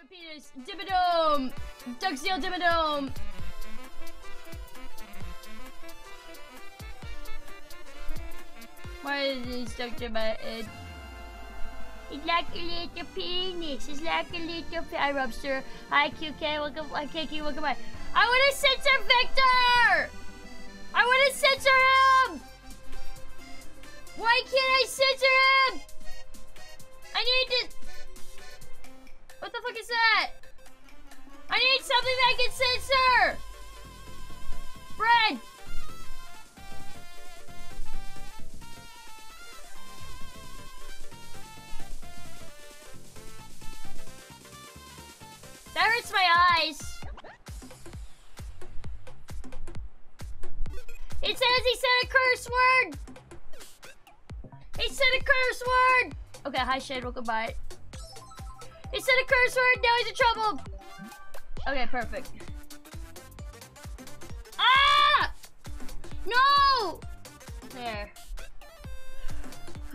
a penis. Dimmadome. Duckseal Dimmadome. Why is he stuck to my head? It's like a little penis. It's like a little pe Hi, Robster. Hi, QK. Welcome. Hi, KK. Welcome back. I want to censor Victor! I want to censor him! Why can't I censor him? I need to... What the fuck is that? I need something that I can censor! Bread! That hurts my eyes. It says he said a curse word. He said a curse word. Okay, hi Shade, welcome by. He said a curse word, now he's in trouble. Okay, perfect. Ah! No! There.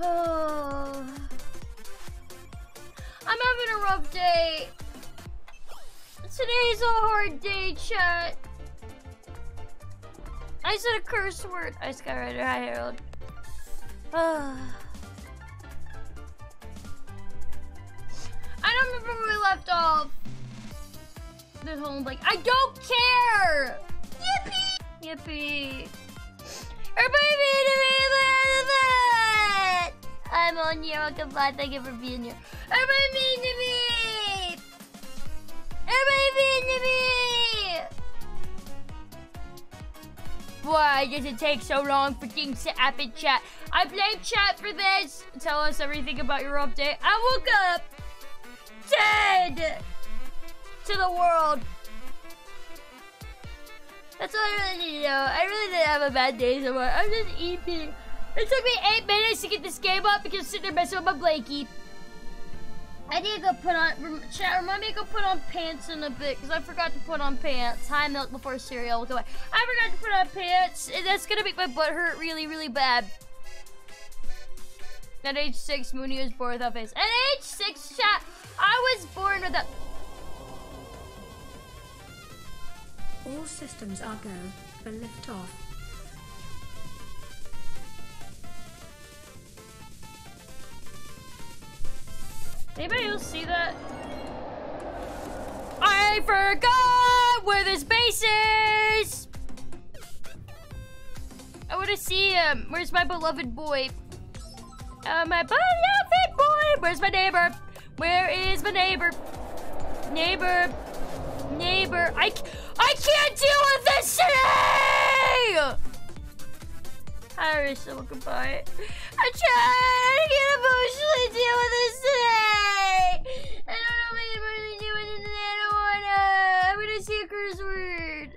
Oh. I'm having a rough day. Today's a hard day, chat. I said a curse word. I Skyrider. Hi, Harold. I don't remember where we left off. This whole like, I don't care. Yippee! Yippee! Everybody be to me. I'm on here. Welcome back. Thank you for being here. Everybody be to me. Everybody be to me. Why does it take so long for things to happen, chat? I blame chat for this. Tell us everything about your update. I woke up dead to the world. That's all I really need to know. I really didn't have a bad day so far. I'm just eating. It took me eight minutes to get this game up because I'm sitting there messing with my blankie. I need to go put on, chat, remind me to go put on pants in a bit, because I forgot to put on pants. High milk before cereal, look away. I forgot to put on pants, and that's gonna make my butt hurt really, really bad. At age 6, Mooni was born without face. At age 6, chat, I was born with a... All systems are go for liftoff. Anybody else see that? I forgot where this base is! I want to see him. Where's my beloved boy? Uh, my beloved boy! Where's my neighbor? Where is my neighbor? Neighbor. Neighbor. I, I can't deal with this today! Hi, Arisa. Welcome by. I'm trying to get emotionally deal with this today. I don't know what I'm really doing today. I don't wanna. I'm gonna see a curse word.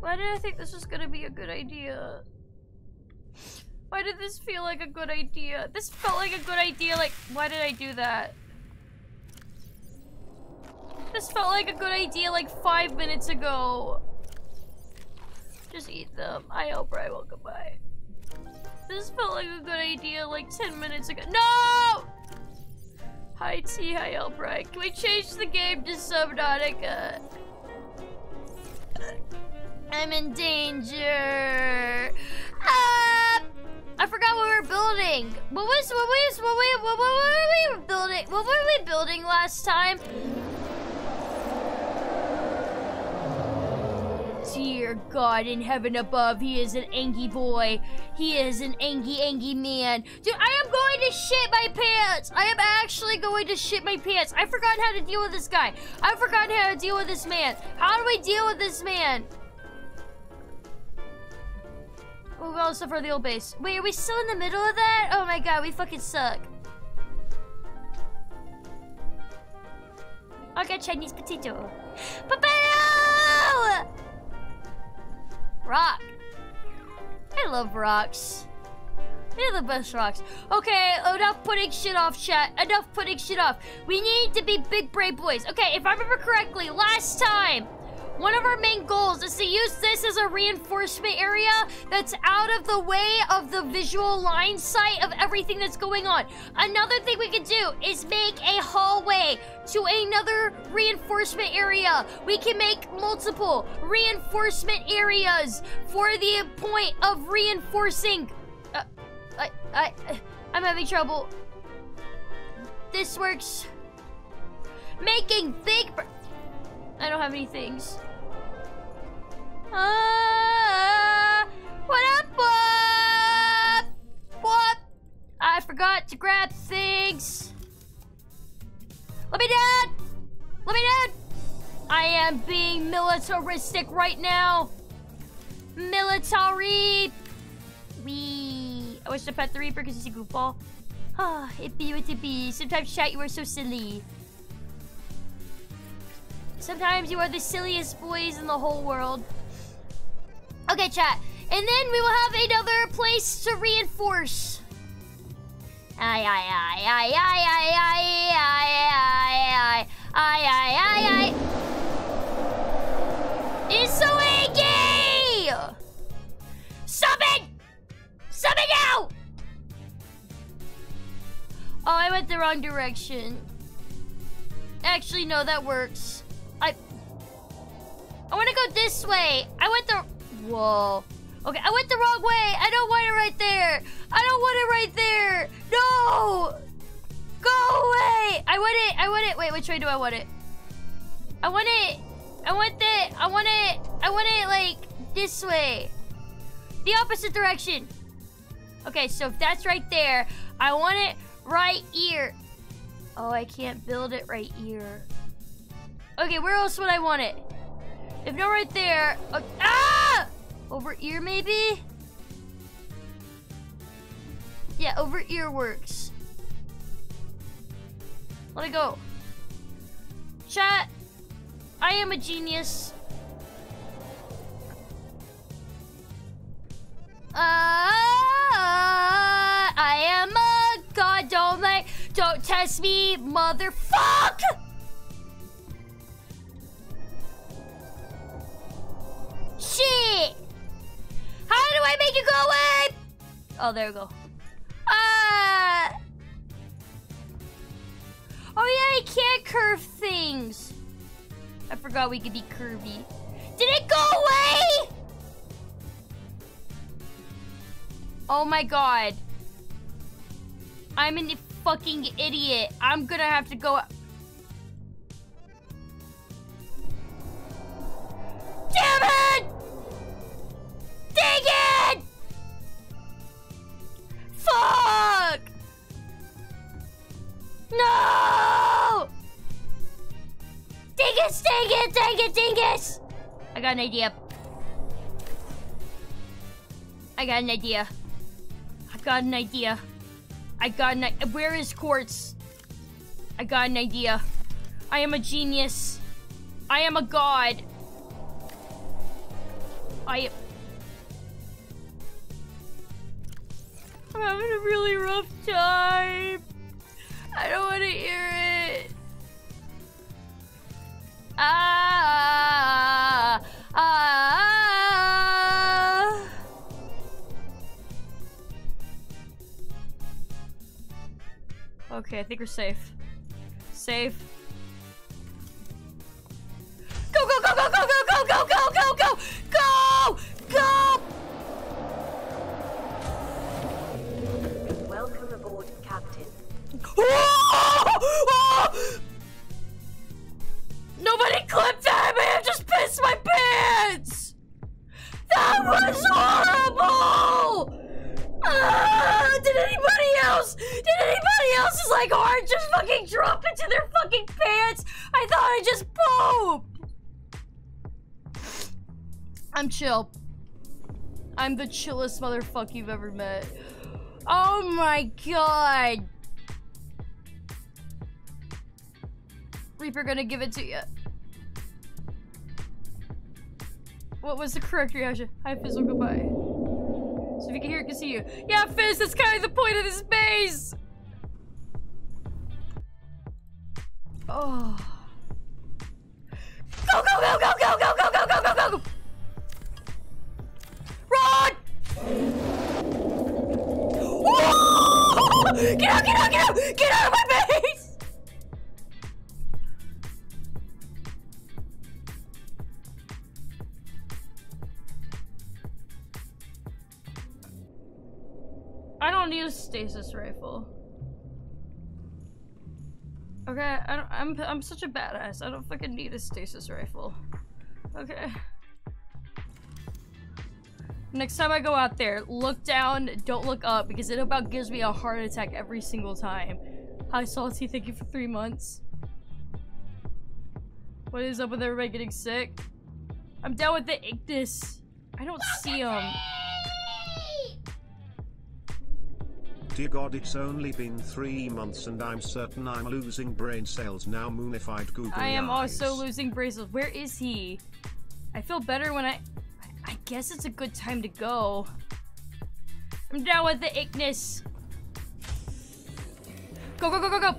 Why did I think this was gonna be a good idea? Why did this feel like a good idea? This felt like a good idea. Like, why did I do that? This felt like a good idea like five minutes ago. Just eat them. I hope I will goodbye. This felt like a good idea like 10 minutes ago. No! Hi T, hi Albright. Can we change the game to Subnautica? I'm in danger. Ah! I forgot what we were building. What was what was what we what, what were we building? What were we building last time? Dear God in heaven above, he is an angy boy. He is an angy, angy man. Dude, I am going to shit my pants. I am actually going to shit my pants. I forgot how to deal with this guy. I forgot how to deal with this man. How do we deal with this man? Oh, we also for the old base. Wait, are we still in the middle of that? Oh my god, we fucking suck. I got Chinese potato. Potato! Rock. I love rocks. They're the best rocks. Okay, enough putting shit off, chat. Enough putting shit off. We need to be big brave boys. Okay, if I remember correctly, last time One of our main goals is to use this as a reinforcement area that's out of the way of the visual line sight of everything that's going on. Another thing we could do is make a hallway to another reinforcement area. We can make multiple reinforcement areas for the point of reinforcing. Uh, I, I, I'm having trouble. This works. Making big. I don't have any things. Ah, what up, what? What? I forgot to grab things. Let me down. Let me down. I am being militaristic right now. Military. We. I wish to pet the Reaper because he's a goofball. Ah, it be what it be. Sometimes, chat, you are so silly. Sometimes you are the silliest boys in the whole world. Okay, chat. And then we will have another place to reinforce. Aye, aye, aye, aye, aye, aye, aye, aye, aye, aye, aye, aye, aye. It's so eggy! Summon! Summon now! Oh, I went the wrong direction. Actually, no, that works. I... I want to go this way. I went the... Whoa. Okay, I went the wrong way. I don't want it right there. I don't want it right there. No! Go away! I want it. I want it. Wait, which way do I want it? I want it. I want it. I want it. I want it, like, this way. The opposite direction. Okay, so if that's right there, I want it right here. Oh, I can't build it right here. Okay, where else would I want it? If not right there, ah! Over ear, maybe? Yeah, over ear works. Let it go. Chat, I am a genius. Uh, I am a god, don't like, don't test me, motherfuck! Shit! How do I make it go away? Oh, there we go. Ah! Oh yeah, I can't curve things. I forgot we could be curvy. Did it go away? Oh my god. I'm a fucking idiot. I'm gonna have to go... Damn it! Dang it! Fuck! No! Dingus, dang it, dang it, dingus! I got an idea. I got an idea. I got an idea. I got an idea. Where is Quartz? I got an idea. I am a genius. I am a god. I... I'm having a really rough time. I don't want to hear it. Ah, ah, ah. Okay, I think we're safe. Safe. Go, go, go, go, go, go, go, go, go, go, go, go, go! Nobody clipped that! I have just pissed my pants! That was horrible! Ah, did anybody else? Did anybody else's like heart just fucking drop into their fucking pants? I thought I just pooped. I'm chill. I'm the chillest motherfucker you've ever met. Oh my god. Reaper gonna give it to you. What was the correct reaction? Hi, Fizzle, goodbye. So if you can hear, it can see you. Yeah, Fizz, that's kind of the point of this maze! Oh. Go, go, go, go, go, go, go, go, go, go, go, go! Run! Get out, get out, get out! A stasis rifle. Okay, I don't, I'm I'm such a badass. I don't fucking need a stasis rifle. Okay. Next time I go out there, look down, don't look up, because it about gives me a heart attack every single time. Hi Salty, thank you for three months. What is up with everybody getting sick? I'm down with the Ignis. I don't see him. Dear God, it's only been three months and I'm certain I'm losing brain cells now. Moonified Google. I am eyes. also losing bracelets. Where is he? I feel better when I... I guess it's a good time to go. I'm down with the Ignis. Go, go, go, go, go!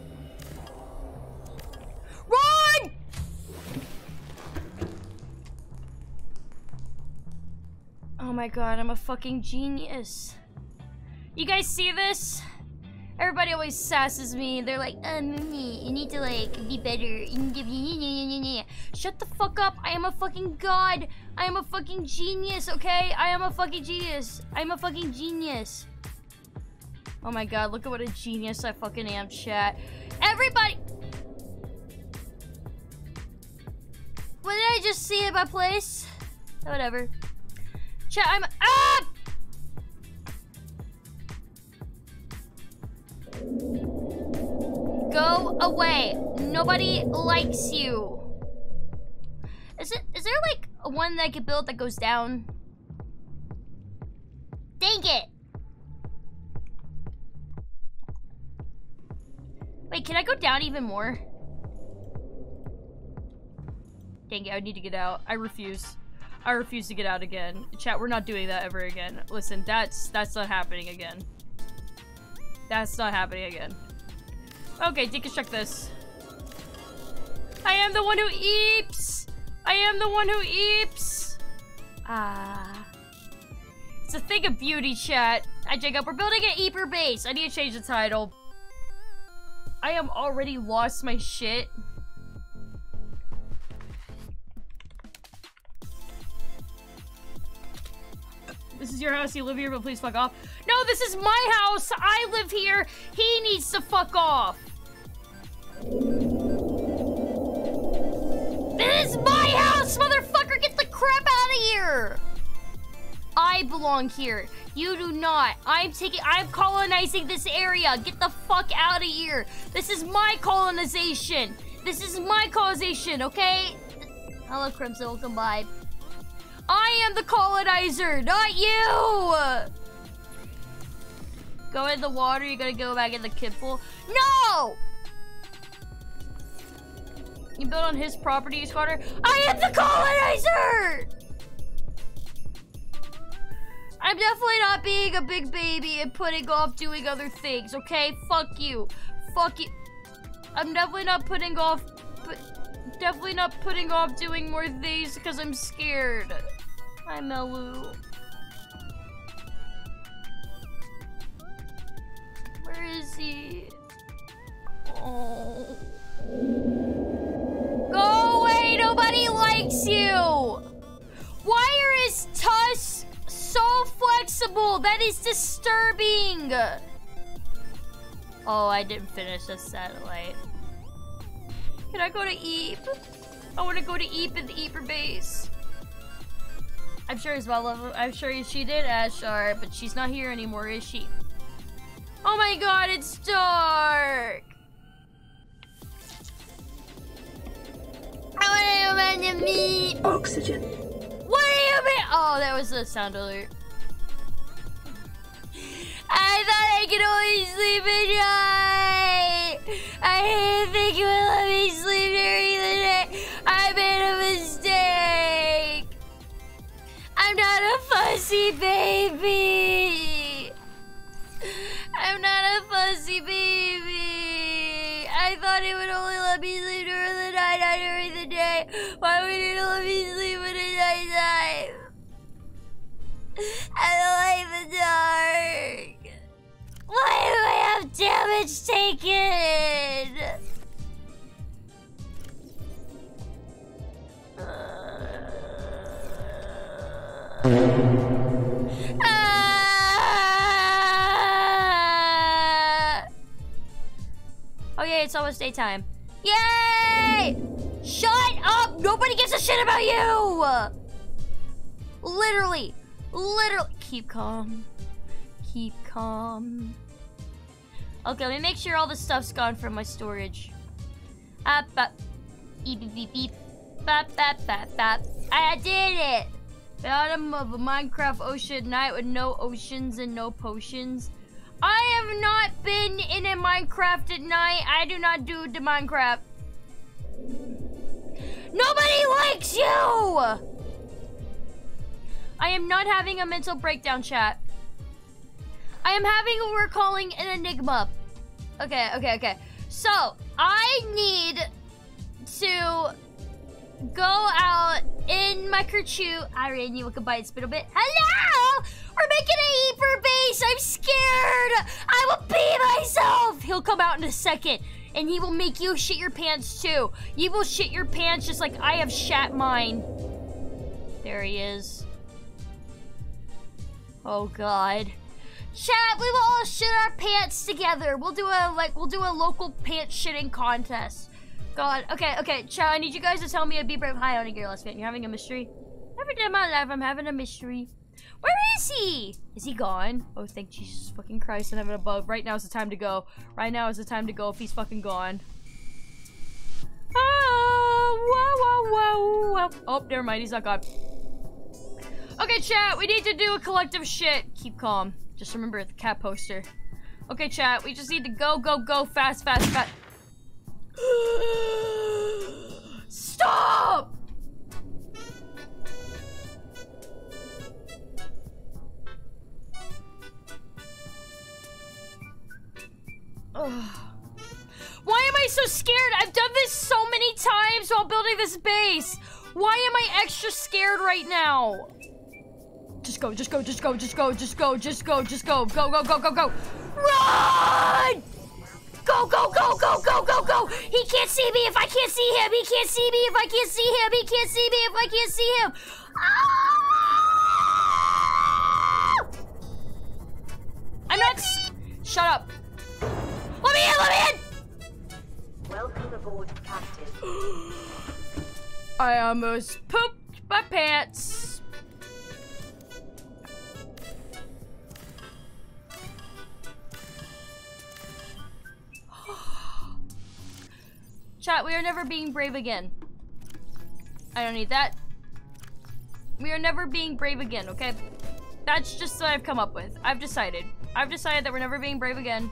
Run! Oh my god, I'm a fucking genius. You guys see this? Everybody always sasses me. They're like, um, you need to like be better. Shut the fuck up. I am a fucking god. I am a fucking genius, okay? I am a fucking genius. I'm a fucking genius. Oh my god, look at what a genius I fucking am, chat. Everybody! What did I just see at my place? Whatever. Chat, I'm- Ah! Go away. Nobody likes you. Is it is there like one that I could build that goes down? Dang it. Wait, can I go down even more? Dang it, I need to get out. I refuse. I refuse to get out again. Chat, we're not doing that ever again. Listen, that's that's not happening again. That's not happening again. Okay, deconstruct this. I am the one who eeps! I am the one who eeps! Ah. It's a thing of beauty, chat. Hi, Jacob. We're building an Eeper base. I need to change the title. I am already lost my shit. This is your house, you live here, but please fuck off. No, this is my house! I live here! He needs to fuck off! This is my house, motherfucker! Get the crap out of here! I belong here. You do not. I'm taking- I'm colonizing this area. Get the fuck out of here. This is my colonization. This is my colonization, okay? Hello, Crimson. Welcome by. I am the colonizer, not you! Go in the water, you gotta go back in the kid pool. No! You built on his property, Carter? I am the colonizer! I'm definitely not being a big baby and putting off doing other things, okay? Fuck you. Fuck you. I'm definitely not putting off, definitely not putting off doing more of these because I'm scared. Hi, Melu. Where is he? Oh. Go away! Nobody likes you! Why are his tusks so flexible? That is disturbing! Oh, I didn't finish the satellite. Can I go to Eep? I want to go to Eep in the Eeper base. I'm sure Isabella, I'm sure she did Ashar, but she's not here anymore, is she? Oh my god, it's dark! I want to to meet. Oxygen. What do you mean? Oh, that was a sound alert. I thought I could only sleep at night. I didn't think you would let me sleep during the day. I made a mistake. I'm not a fussy baby. I'm not a fussy baby. I thought it would only let me sleep during the night, not during the day. Why would it let me sleep in the nighttime? I don't like the dark. Why do I have damage taken! Ah! Okay, it's almost daytime. Yay! Shut up! Nobody gives a shit about you! Literally. Literally. Keep calm. Keep calm. Okay, let me make sure all the stuff's gone from my storage. Ah, beep, beep, beep, beep. Bop, bop, bop, bop. I did it! Bottom of a Minecraft ocean night with no oceans and no potions. I have not been in a Minecraft at night. I do not do the Minecraft. Nobody likes you! I am not having a mental breakdown, chat. I am having what we're calling an enigma. Okay, okay, okay. So, I need to go out in my kerchoo. I already knew what could bite spit a bit. Hello! We're making a Eeper base. I'm scared. I will be myself. He'll come out in a second and he will make you shit your pants too. You will shit your pants just like I have shat mine. There he is. Oh god. Chat, we will all shit our pants together. We'll do a like we'll do a local pants shitting contest. God. Okay, okay, chat, I need you guys to tell me a be brave high on a gear last fan. You're having a mystery? Every day of my life I'm having a mystery. Where is he? Is he gone? Oh, thank Jesus fucking Christ in heaven above. Right now is the time to go. Right now is the time to go if he's fucking gone. Ah, oh, whoa, whoa, whoa, whoa. Oh, never mind. He's not gone. Okay, chat. We need to do a collective shit. Keep calm. Just remember the cat poster. Okay, chat. We just need to go, go, go fast, fast, fast. Stop! Ugh. Why am I so scared? I've done this so many times while building this base. Why am I extra scared right now? Just go, just go, just go, just go, just go, just go, just go. Go, go, go, go, go. Run! Go, go, go, go, go, go, go! He can't see me if I can't see him! He can't see me if I can't see him! He can't see me if I can't see him! Ah! I'm not. Shut up. Let me in! Let me in! Welcome aboard, Captain. I almost pooped my pants. Chat, we are never being brave again. I don't need that. We are never being brave again, okay? That's just what I've come up with. I've decided. I've decided that we're never being brave again.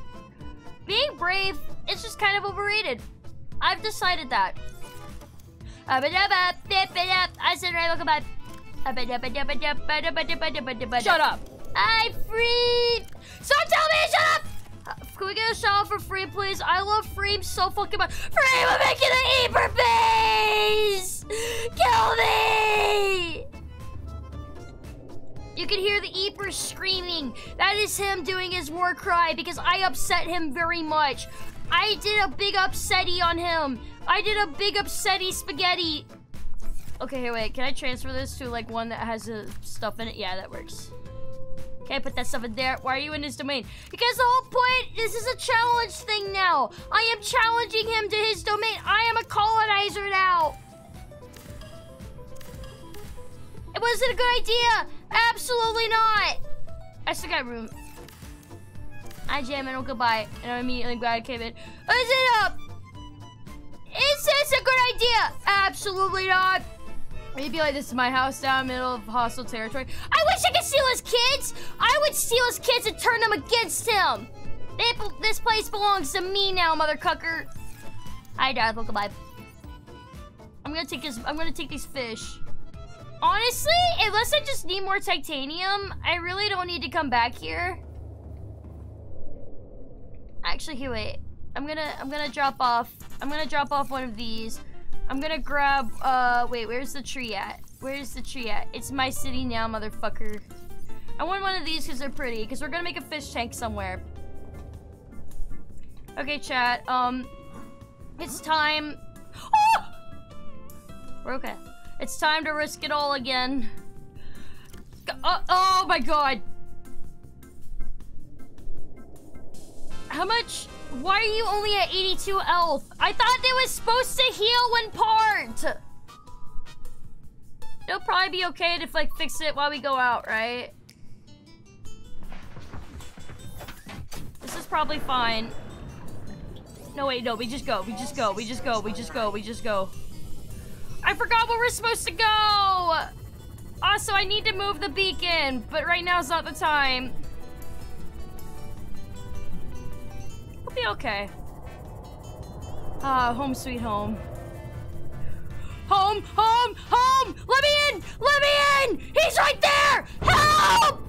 Being brave is just kind of overrated. I've decided that. I said right, welcome back. Shut up. I free. Stop telling me shut up. Can we get a shout out for free, please? I love Freem so fucking much. Freem, I'm making an Eeper base! Kill me! You can hear the Eeper screaming. That is him doing his war cry because I upset him very much. I did a big upsetty on him. I did a big upsetty spaghetti. Okay, wait. Can I transfer this to like one that has uh, stuff in it? Yeah, that works. Okay, put that stuff in there. Why are you in his domain? Because the whole point, this is a challenge thing now. I am challenging him to his domain. I am a colonizer now. It wasn't a good idea. Absolutely not. I still got room. I jam and goodbye. And I'm immediately glad I came in. Is it up? Is this a good idea? Absolutely not. Maybe like this is my house down middle of hostile territory. I wish I could steal his kids. I would steal his kids and turn them against him. This place belongs to me now, mother cucker. Hi, Darth. Welcome by. I'm gonna take this. I'm gonna take these fish. Honestly, unless I just need more titanium, I really don't need to come back here. Actually, here, wait. I'm gonna, I'm gonna drop off. I'm gonna drop off one of these. I'm gonna grab, uh, wait, where's the tree at? Where's the tree at? It's my city now, motherfucker. I want one of these because they're pretty, because we're gonna make a fish tank somewhere. Okay, chat. Um, it's time. Oh! We're okay. It's time to risk it all again. Uh, oh my god. How much? Why are you only at 82 health? I thought they was supposed to heal when part. It'll probably be okay to like fix it while we go out, right? This is probably fine. No, wait, no, we just go. We just go. We just go. We just go. We just go. I forgot where we're supposed to go! Also, I need to move the beacon, but right now is not the time. We'll be okay. Ah, home sweet home. Home, home, home! Let me in! Let me in! He's right there! Help!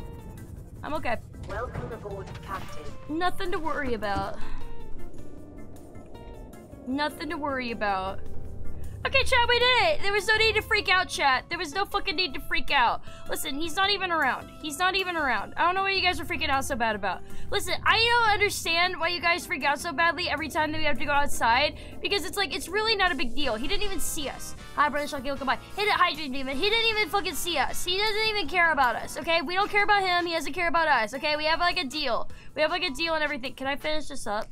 I'm okay. Welcome aboard, Captain. Nothing to worry about. Nothing to worry about. Okay, chat, we did it! There was no need to freak out, chat. There was no fucking need to freak out. Listen, he's not even around. He's not even around. I don't know what you guys are freaking out so bad about. Listen, I don't understand why you guys freak out so badly every time that we have to go outside. Because it's like, it's really not a big deal. He didn't even see us. Hi, brother Shakil, goodbye. Hit it, Hydrate Demon. He didn't even fucking see us. He doesn't even care about us, okay? We don't care about him. He doesn't care about us, okay? We have like a deal. We have like a deal and everything. Can I finish this up?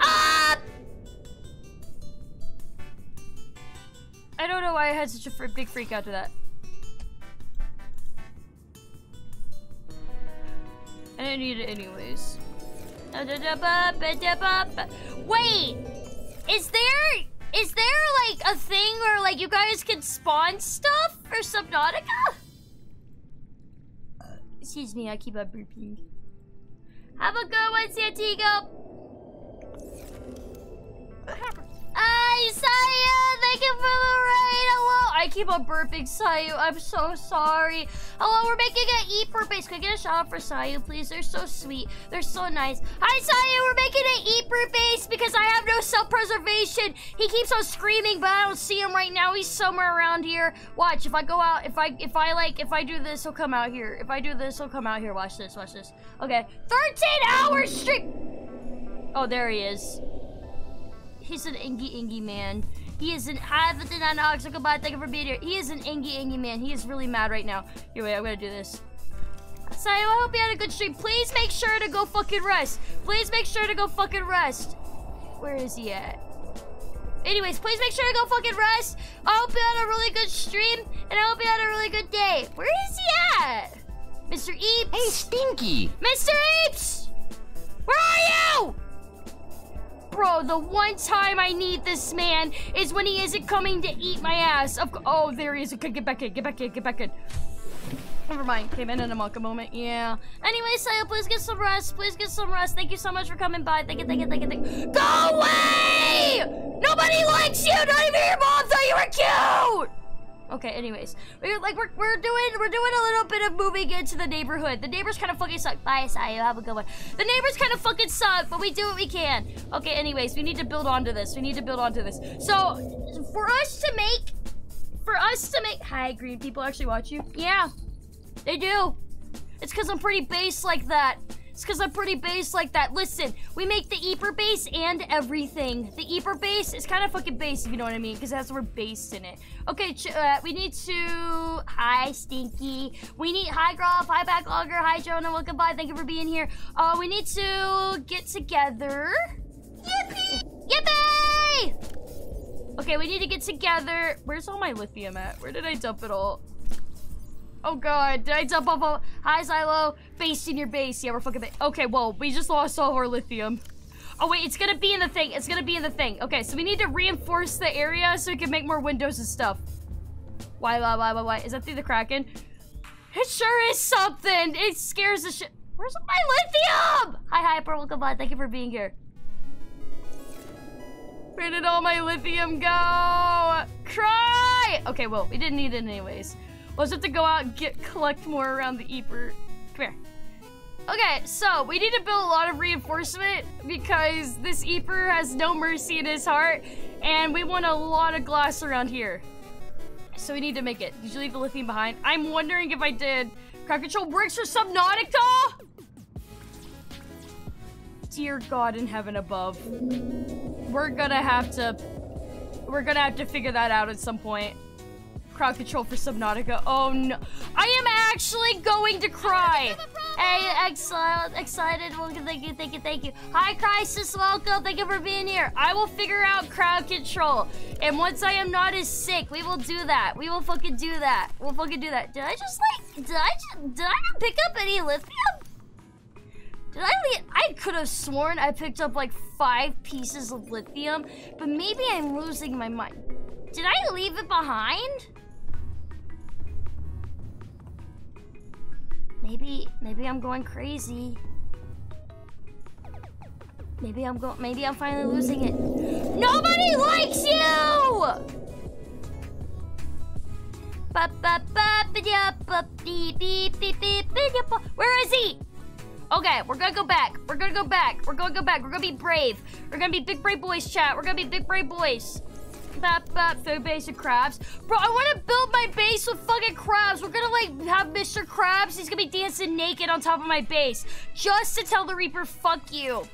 Ah! I don't know why I had such a big freak out to that. I didn't need it anyways. Wait! Is there is there like a thing where like you guys can spawn stuff for Subnautica? Uh, excuse me, I keep on burping. Have a good one, Santiago. Hi, Sayu! Thank you for the raid! Hello! I keep on burping, Sayu. I'm so sorry. Hello, we're making an Eeper base. Can I get a shout out for Sayu, please? They're so sweet. They're so nice. Hi, Sayu! We're making an Eeper base because I have no self-preservation. He keeps on screaming, but I don't see him right now. He's somewhere around here. Watch, if I go out, if I, if I like, if I do this, he'll come out here. If I do this, he'll come out here. Watch this, watch this. Okay. 13 hours straight! Oh, there he is. He's an ingy ingy man. He is an hi 59 Ox. Goodbye. Thank you for being here. He is an ingy ingy man. He is really mad right now. Here, wait. I'm gonna do this. So I hope you had a good stream. Please make sure to go fucking rest. Please make sure to go fucking rest. Where is he at? Anyways, please make sure to go fucking rest. I hope you had a really good stream, and I hope you had a really good day. Where is he at? Mr. Eeps? Hey, Stinky! Mr. Eeps! Where are you? Bro, the one time I need this man is when he isn't coming to eat my ass. Of oh, there he is. Okay, get back in, get back in, get back in. Never mind, came in in a monka moment, yeah. Anyway, Sayu, please get some rest. Please get some rest. Thank you so much for coming by. Thank you, thank you, thank you, thank you. Go away! Nobody likes you! Not even your mom thought you were cute! Okay, anyways. We're like we're, we're doing we're doing a little bit of moving into the neighborhood. The neighbors kind of fucking suck. Bye, Sayu. Have a good one. The neighbors kind of fucking suck, but we do what we can. Okay, anyways, we need to build onto this. We need to build onto this. So for us to make for us to make Hi, green people actually watch you? Yeah. They do. It's cause I'm pretty base like that. It's because I'm pretty base like that. Listen, we make the Eeper base and everything. The Eeper base is kind of fucking base, if you know what I mean, because that's we're based in it. Okay, uh, we need to... Hi, Stinky. We need... Hi, Groff. Hi, Backlogger. Hi, Jonah. Welcome by. Thank you for being here. Uh, we need to get together. Yippee! Yippee! Okay, we need to get together. Where's all my lithium at? Where did I dump it all? Oh god, did I dump off all- Hi, Xylo. Base in your base. Yeah, we're fucking Okay, well, we just lost all of our lithium. Oh wait, it's gonna be in the thing. It's gonna be in the thing. Okay, so we need to reinforce the area so we can make more windows and stuff. Why, why, why, why, why? Is that through the Kraken? It sure is something. It scares the shit. Where's my lithium? Hi, Hyper. Welcome by. Thank you for being here. Where did all my lithium go? Cry! Okay, well, we didn't need it anyways. We'll have to go out and get collect more around the Eeper. Come here. Okay, so we need to build a lot of reinforcement because this Eeper has no mercy in his heart, and we want a lot of glass around here. So we need to make it. Did you leave the lithium behind? I'm wondering if I did. Crowd control bricks for Subnautica? dear God in heaven above. We're gonna have to... We're gonna have to figure that out at some point. Crowd control for Subnautica. Oh no. I am actually going to cry. Hey, excellent, excited. Welcome, thank you, thank you, thank you. Hi, Crisis, welcome. Thank you for being here. I will figure out crowd control. And once I am not as sick, we will do that. We will fucking do that. We'll fucking do that. Did I just like, did I just, did I not pick up any lithium? Did I le- I could have sworn I picked up like five pieces of lithium, but maybe I'm losing my mind. Did I leave it behind? Maybe, maybe I'm going crazy. Maybe I'm going, maybe I'm finally losing it. Nobody likes you! Where is he? Okay, we're gonna go back. We're gonna go back. We're gonna go back. We're gonna be brave. We're gonna be big brave boys, chat. We're gonna be big brave boys. Bap, bap, food base of crabs. Bro, I wanna build my base with fucking crabs. We're gonna like have Mr. Krabs. He's gonna be dancing naked on top of my base. Just to tell the Reaper, fuck you.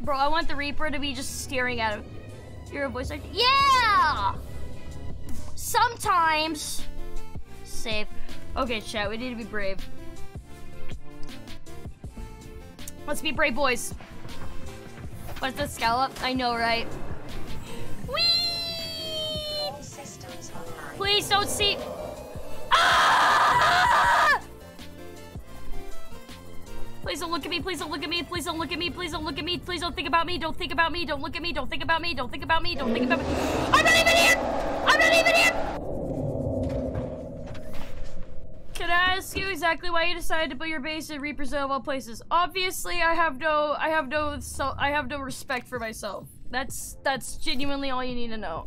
Bro, I want the Reaper to be just staring at him. You're a voice actor? Yeah! Sometimes. Safe. Okay, chat, we need to be brave. Let's be brave boys. What's the scallop? I know, right? Please don't see. Ah! Please don't look at me. Please don't look at me. Please don't look at me. Please don't look at me. Please don't think about me. Don't think about me. Don't look at me. Don't think about me. Don't think about me. Don't think about me. I'm not even here. I'm not even here. Can I ask you exactly why you decided to put your base in Reaper Zone of all places? Obviously, I have no, I have no, so I have no respect for myself. That's that's genuinely all you need to know.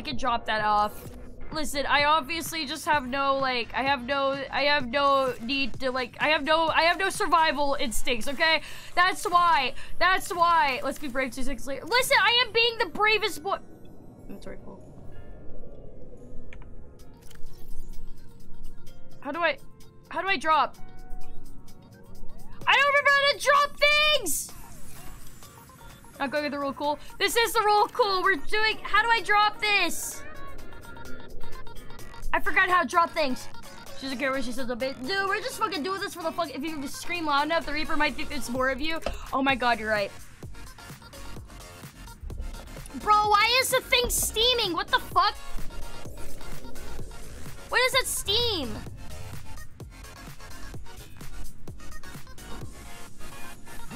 I could drop that off. Listen, I obviously just have no like I have no I have no need to like I have no I have no survival instincts, okay? That's why. That's why. Let's be brave two seconds later. Listen, I am being the bravest boy. Inventory full. How do I how do I drop? I don't remember how to drop things! Not going with the rule cool. This is the rule cool. We're doing how do I drop this? I forgot how to drop things. She doesn't care what she says a bit. Dude, we're just fucking doing this for the fuck. If you scream loud enough, the Reaper might think there's more of you. Oh my god, you're right. Bro, why is the thing steaming? What the fuck? What does it steam?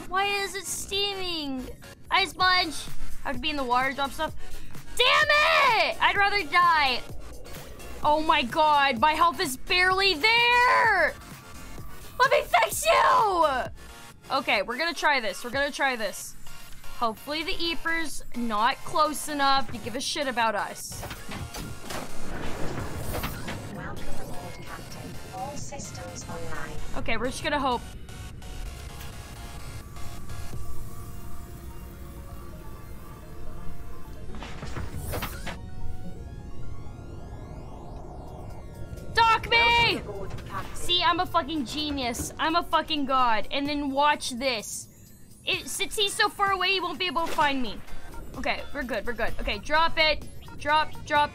Why is it steaming? Ice sponge. I have to be in the water, drop stuff. Damn it! I'd rather die. Oh my god, my health is barely there! Let me fix you! Okay, we're gonna try this. We're gonna try this. Hopefully the Eepers not close enough to give a shit about us. Welcome aboard, Captain. All systems online. Okay, we're just gonna hope. Dock me! See, I'm a fucking genius. I'm a fucking god. And then watch this. It, since he's so far away, he won't be able to find me. Okay, we're good, we're good. Okay, drop it. Drop, drop.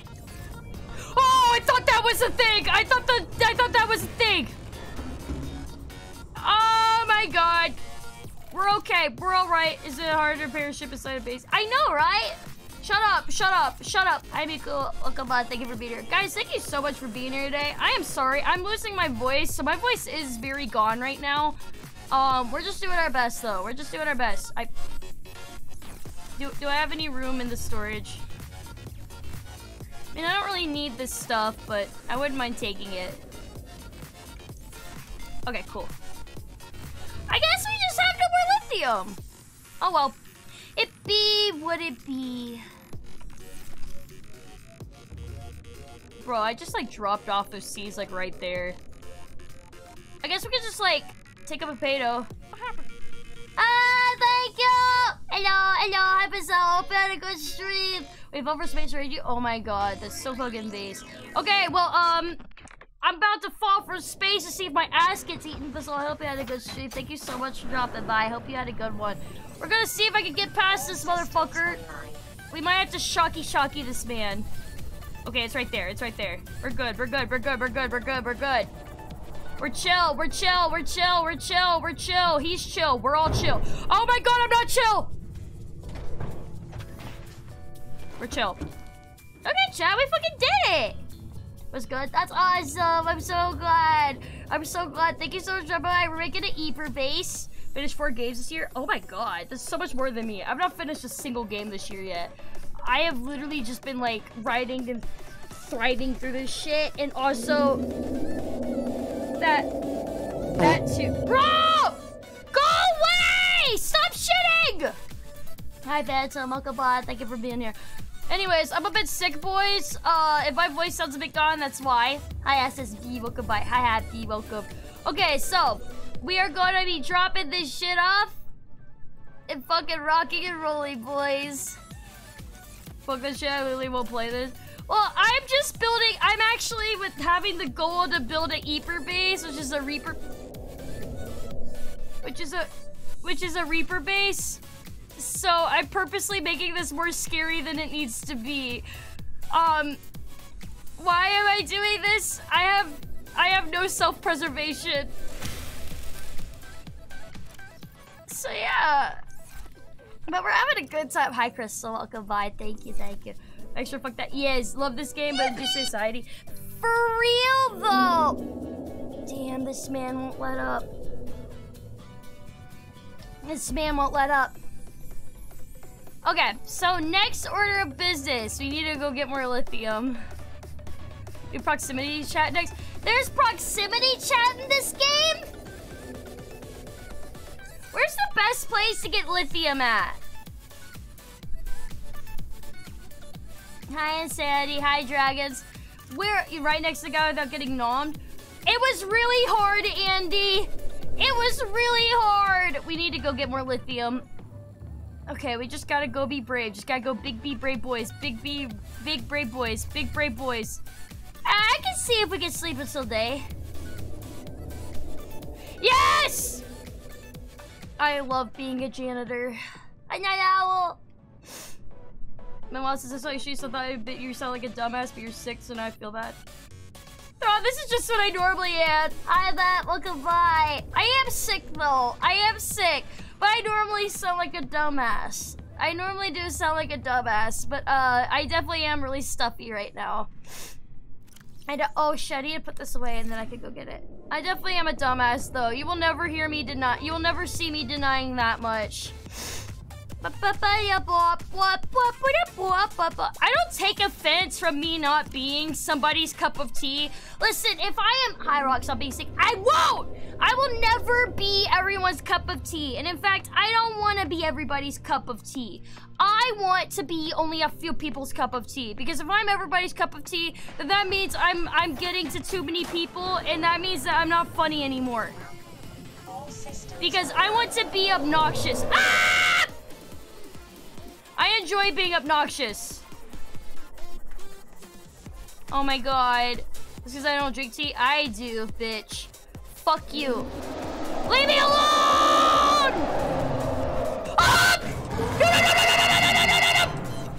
Oh, I thought that was a thing! I thought the I thought that was a thing! Oh my god. We're okay. We're alright. Is it hard to repair a ship inside a base? I know, right? Shut up, shut up, shut up. Hi, Miko. Welcome on. Thank you for being here. Guys, thank you so much for being here today. I am sorry. I'm losing my voice, so my voice is very gone right now. Um, we're just doing our best, though. We're just doing our best. I... Do, do I have any room in the storage? I mean, I don't really need this stuff, but I wouldn't mind taking it. Okay, cool. I guess we just have no more lithium. Oh well. It be what it be. Bro, I just like dropped off those seeds like right there. I guess we could just like take a potato. Ah, thank you! Hello, hello, episode. Hope you had a good stream. Wait, vote for Space Radio. Oh my god, that's so fucking base. Okay, well, um, I'm about to fall from space to see if my ass gets eaten. But I hope you had a good stream. Thank you so much for dropping by. I hope you had a good one. We're gonna see if I can get past this motherfucker. We might have to shocky shocky this man. Okay, it's right there. It's right there. We're good. We're good. We're good. We're good. We're good. We're good. We're chill. We're chill. We're chill. We're chill. We're chill. He's chill. We're all chill. Oh my god, I'm not chill. We're chill. Okay, chat, we fucking did it. Was good. That's awesome. I'm so glad. I'm so glad. Thank you so much, by. We're making an Eeper base. Finished four games this year. Oh my god, this is so much more than me. I've not finished a single game this year yet. I have literally just been like riding and thriving through this shit, and also that that too. Bro, go away! Stop shitting! Hi, Phantom. Welcome on. Thank you for being here. Anyways, I'm a bit sick, boys. Uh, if my voice sounds a bit gone, that's why. Hi, SSB. Welcome by. Hi, Happy. Welcome. Okay, so we are gonna be dropping this shit off and fucking rocking and rolling, boys. Fuck shit. I literally won't play this. Well, I'm just building. I'm actually with having the goal to build a Eeper base, which is a Reaper, which is a, which is a Reaper base. So I'm purposely making this more scary than it needs to be. Um, why am I doing this? I have, I have no self-preservation. So yeah. But we're having a good time. Hi, Crystal. Welcome by. Thank you, thank you. Extra fuck that. Yes, love this game, but just society. For real, though. Damn, this man won't let up. This man won't let up. Okay, so next order of business. We need to go get more lithium. Do proximity chat next. There's proximity chat in this game? Where's the best place to get lithium at? Hi, Insanity. Hi, Dragons. We're right next to the guy without getting nommed? It was really hard, Andy. It was really hard. We need to go get more lithium. Okay, we just gotta go be brave. Just gotta go big be brave boys. Big be big brave boys. Big brave boys. I can see if we can sleep until day. Yes! I love being a janitor. A night owl. My mom says, I saw you thought you sound like a dumbass, but you're sick, so now I feel bad. Oh, this is just what I normally am. Hi, that. Welcome by. I am sick, though. I am sick. But I normally sound like a dumbass. I normally do sound like a dumbass, but uh, I definitely am really stuffy right now. I oh shit, I put this away and then I could go get it. I definitely am a dumbass though. You will never hear me deny- you will never see me denying that much. I don't take offense from me not being somebody's cup of tea. Listen, if I am High Rock, stop being sick. I won't! I will never be everyone's cup of tea. And in fact, I don't want to be everybody's cup of tea. I want to be only a few people's cup of tea. Because if I'm everybody's cup of tea, then that means I'm I'm getting to too many people, and that means that I'm not funny anymore. Because I want to be obnoxious. Ah! I enjoy being obnoxious. Oh my god. This because I don't drink tea? I do, bitch. Fuck you. Leave me alone! Ah! No, no, no, no, no, no, no, no, no, no!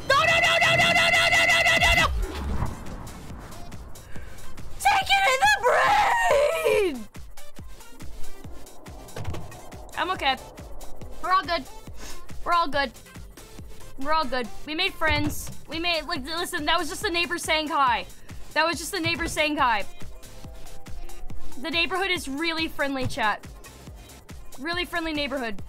No, no, no, no, no, no, no, no, no, no! I'm okay. We're all good. We're all good. We're all good. We made friends. We made, like, listen, that was just the neighbor saying hi. That was just the neighbor saying hi. The neighborhood is really friendly, chat. Really friendly neighborhood.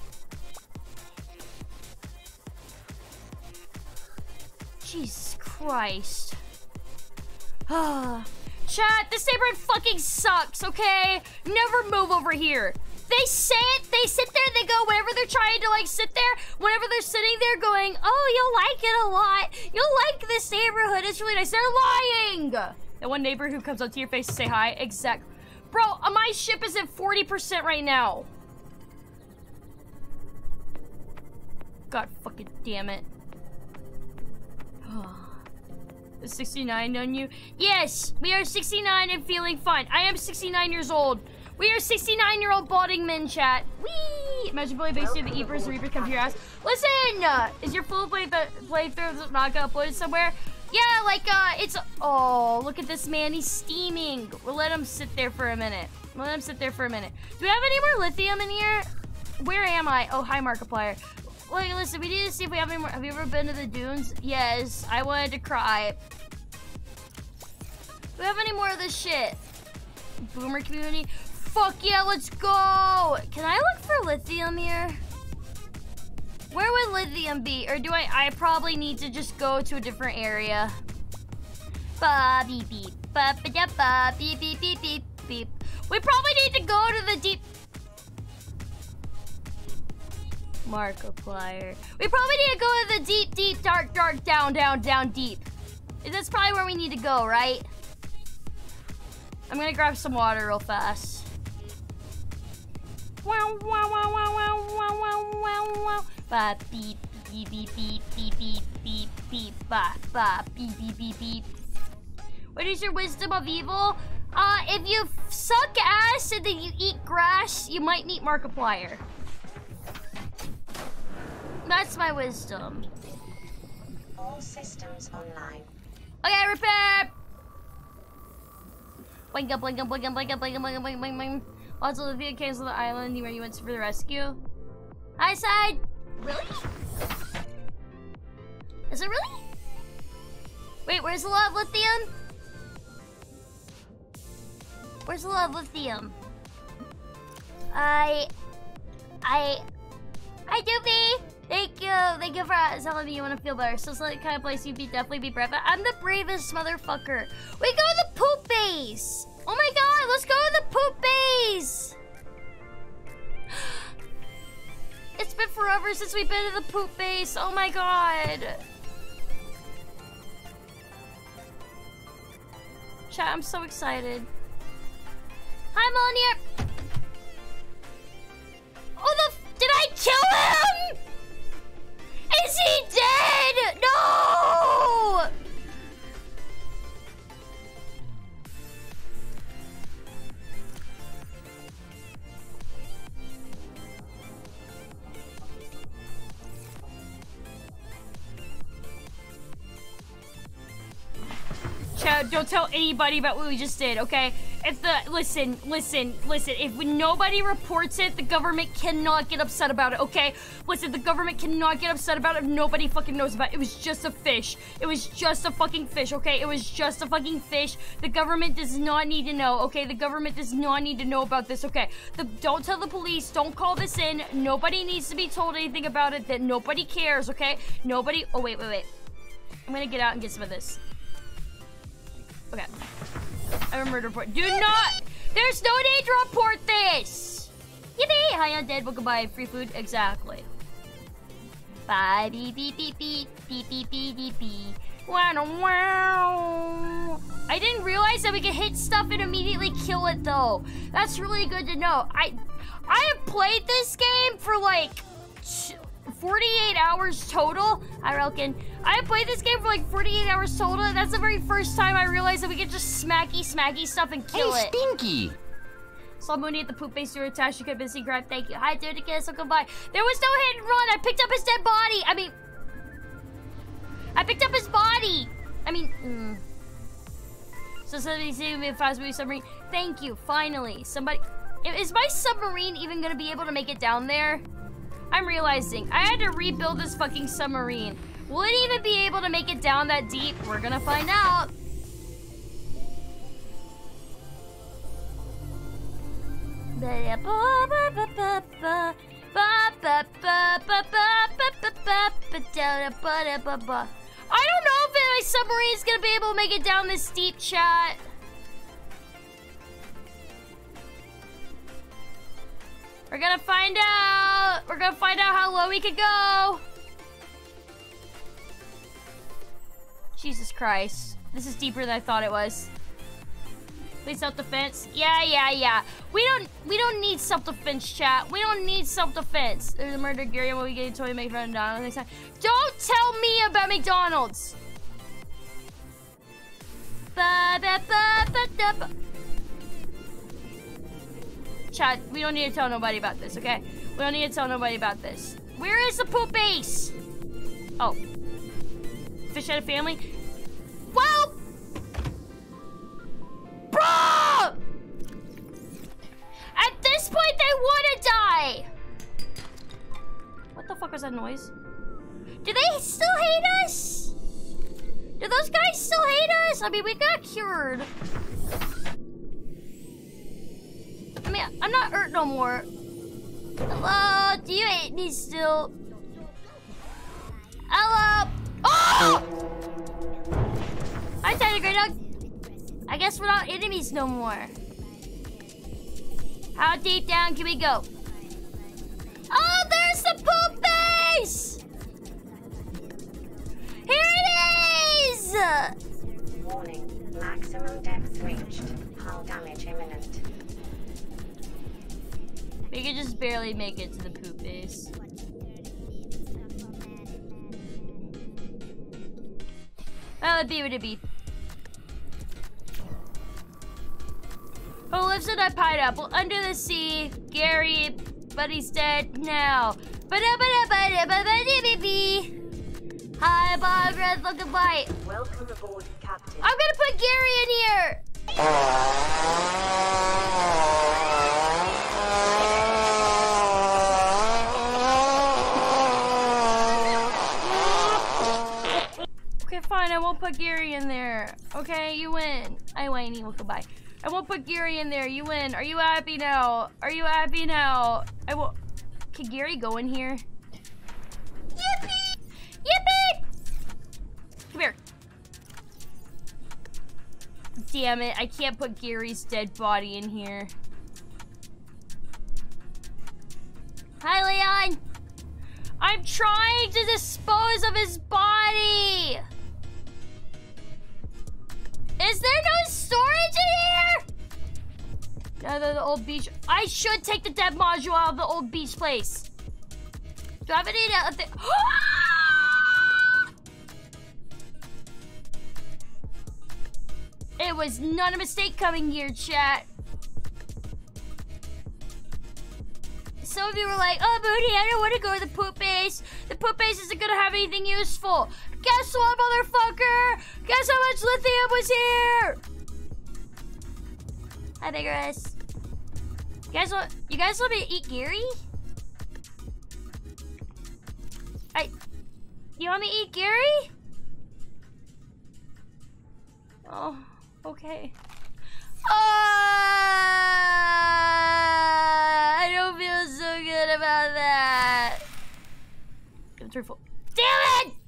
Jesus Christ. Ah. Chat, this neighborhood fucking sucks, okay? Never move over here. They sit, they sit there, they go, whenever they're trying to like sit there, whenever they're sitting there going, oh, you'll like it a lot. You'll like this neighborhood. It's really nice. They're lying. The one neighbor who comes up to your face to say hi. Exact. Bro, uh, my ship is at 40% right now. God fucking damn it. Is 69 on you? Yes, we are 69 and feeling fine. I am 69 years old. We are 69 year old balding men chat. Whee! Imagine playing base through the Eepers, the Reapers come to your. Listen! Uh, is your full play playthrough not gonna upload somewhere? Yeah, like, uh, it's. Oh, look at this man. He's steaming. We'll let him sit there for a minute. We'll let him sit there for a minute. Do we have any more lithium in here? Where am I? Oh, hi, Markiplier. Wait, listen, we need to see if we have any more. Have you ever been to the dunes? Yes, I wanted to cry. Do we have any more of this shit? Boomer community? Fuck yeah, let's go! Can I look for lithium here? Where would lithium be? Or do I, I probably need to just go to a different area. Ba beep beep. Ba ba da ba beep beep beep beep beep. We probably need to go to the deep Markiplier. We probably need to go to the deep, deep, dark, dark, down, down, down, deep. That's probably where we need to go, right? I'm gonna grab some water real fast. Wow, wow, wow, wow, wow, wow, wow, wow. Ba beep, beep, beep, beep, beep, beep, beep, beep, ba, ba, beep, beep, beep, beep. What is your wisdom of evil? Uh, if you suck ass and then you eat grass, you might meet Markiplier. That's my wisdom. All systems online. Okay, repair! Blinka, blinka, blinka, blinka, blinka, blinka, blinka, blinka, blinka. Lots of Olivia cancel the island where you went for the rescue. Hi, side! Really? Is it really? Wait, where's the of lithium? Where's the of lithium? I... I... Hi, Doopy! Thank you! Thank you for telling me you want to feel better. So it's like kind of place you'd be definitely be brave. I'm the bravest motherfucker. We go to the poop base! Oh my god, let's go to the poop base! It's been forever since we've been to the poop base. Oh my god. Chat, I'm so excited. Hi, Melania. Oh, the... Did I kill him? Is he dead? No! Chad, don't tell anybody about what we just did, okay? If the listen, listen, listen. If nobody reports it, the government cannot get upset about it, okay? Listen, the government cannot get upset about it if nobody fucking knows about it. It was just a fish. It was just a fucking fish, okay? It was just a fucking fish. The government does not need to know, okay? The government does not need to know about this, okay? The, don't tell the police. Don't call this in. Nobody needs to be told anything about it. That nobody cares, okay? Nobody. Oh wait, wait, wait. I'm gonna get out and get some of this. Okay. I have a murder report. Do not! There's no need to report this! Yippee! Hi, undead. Well, goodbye. Free food? Exactly. Bye. Beep, beep, beep, beep. Beep, beep, beep, beep, beep. Wow, wow. I didn't realize that we could hit stuff and immediately kill it, though. That's really good to know. I, I have played this game for, like, 48 hours total. I reckon. I played this game for like 48 hours total, and that's the very first time I realized that we could just smacky, smacky stuff and kill hey, it. Stinky! Saw Mooni at the poop base to attach. You could busy grab. Thank you. Hi, dude. Again, so goodbye. There was no hit and run. I picked up his dead body. I mean, I picked up his body. I mean, mm. so somebody saved me a fast movie submarine. Thank you. Finally, somebody. Is my submarine even gonna be able to make it down there? I'm realizing I had to rebuild this fucking submarine. Will it even be able to make it down that deep? We're gonna find out. I don't know if my submarine's gonna be able to make it down this steep chat. We're gonna find out. We're gonna find out how low we could go. Jesus Christ. This is deeper than I thought it was. Please self-defense. Yeah, yeah, yeah. We don't we don't need self-defense, chat. We don't need self-defense. There's a murder Gary when we get a toy make fun McDonald's next time. Don't tell me about McDonald's. Ba, ba, ba, Chat, we don't need to tell nobody about this, okay? We don't need to tell nobody about this. Where is the poop base? Oh. Fish had a family? Well! Bro! At this point, they want to die! What the fuck was that noise? Do they still hate us? Do those guys still hate us? I mean, we got cured. I mean, I'm not hurt no more. Hello? Do you hate me still? Hello? Oh! Hi, Tiny Grey Dog. I guess we're not enemies no more. How deep down can we go? Oh, there's the poop base! Here it is! Warning. Maximum depth reached. Hull damage imminent. We could just barely make it to the poop base. Well, it'd be what it be. Who lives in a pineapple under the sea? Gary, but he's dead now. Hi, Bob, Red, look at light. Welcome aboard, Captain. I'm gonna put Gary in here. fine. I won't put Gary in there. Okay, you win. I win. You goodbye. I won't put Gary in there. You win. Are you happy now? Are you happy now? I will. Can Gary go in here? Yippee! Yippee! Come here. Damn it, I can't put Gary's dead body in here. Hi, Leon! I'm trying to dispose of his body! Is there no storage in here? No, the, the old beach. I should take the dead module out of the old beach place. Do I have any? It was not a mistake coming here, chat. Some of you were like, oh, Moody, I don't want to go to the poop base. The poop base isn't going to have anything useful. Guess what, motherfucker? Guess how much lithium was here? Hi, Vigorous. You guys want, you guys want me to eat Gary? I, you want me to eat Gary? Oh, okay. Uh, I don't feel so good about that. Turn full. Damn it!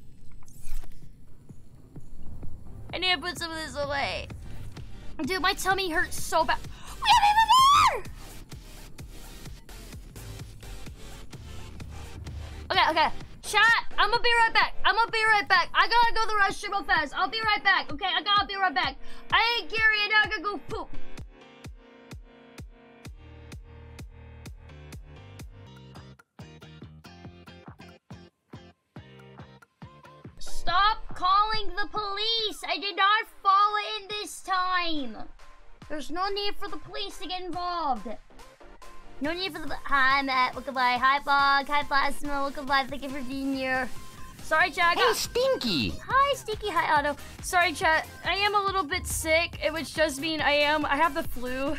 Put some of this away. Dude, my tummy hurts so bad. We have even more! Okay, okay. Chat, I'm gonna be right back. I'm gonna be right back. I gotta go to the restroom real fast. I'll be right back. Okay, I gotta be right back. I ain't Gary and I gotta go poop. The police! I did not fall in this time! There's no need for the police to get involved. No need for the. Hi, Matt. Look by. Hi, Bog. Hi, Plasma. Look by. Thank you for being here. Sorry. I Hey, Stinky! Hi, Stinky. Hi, Otto. Sorry, chat. I am a little bit sick, which does mean I am. I have the flu.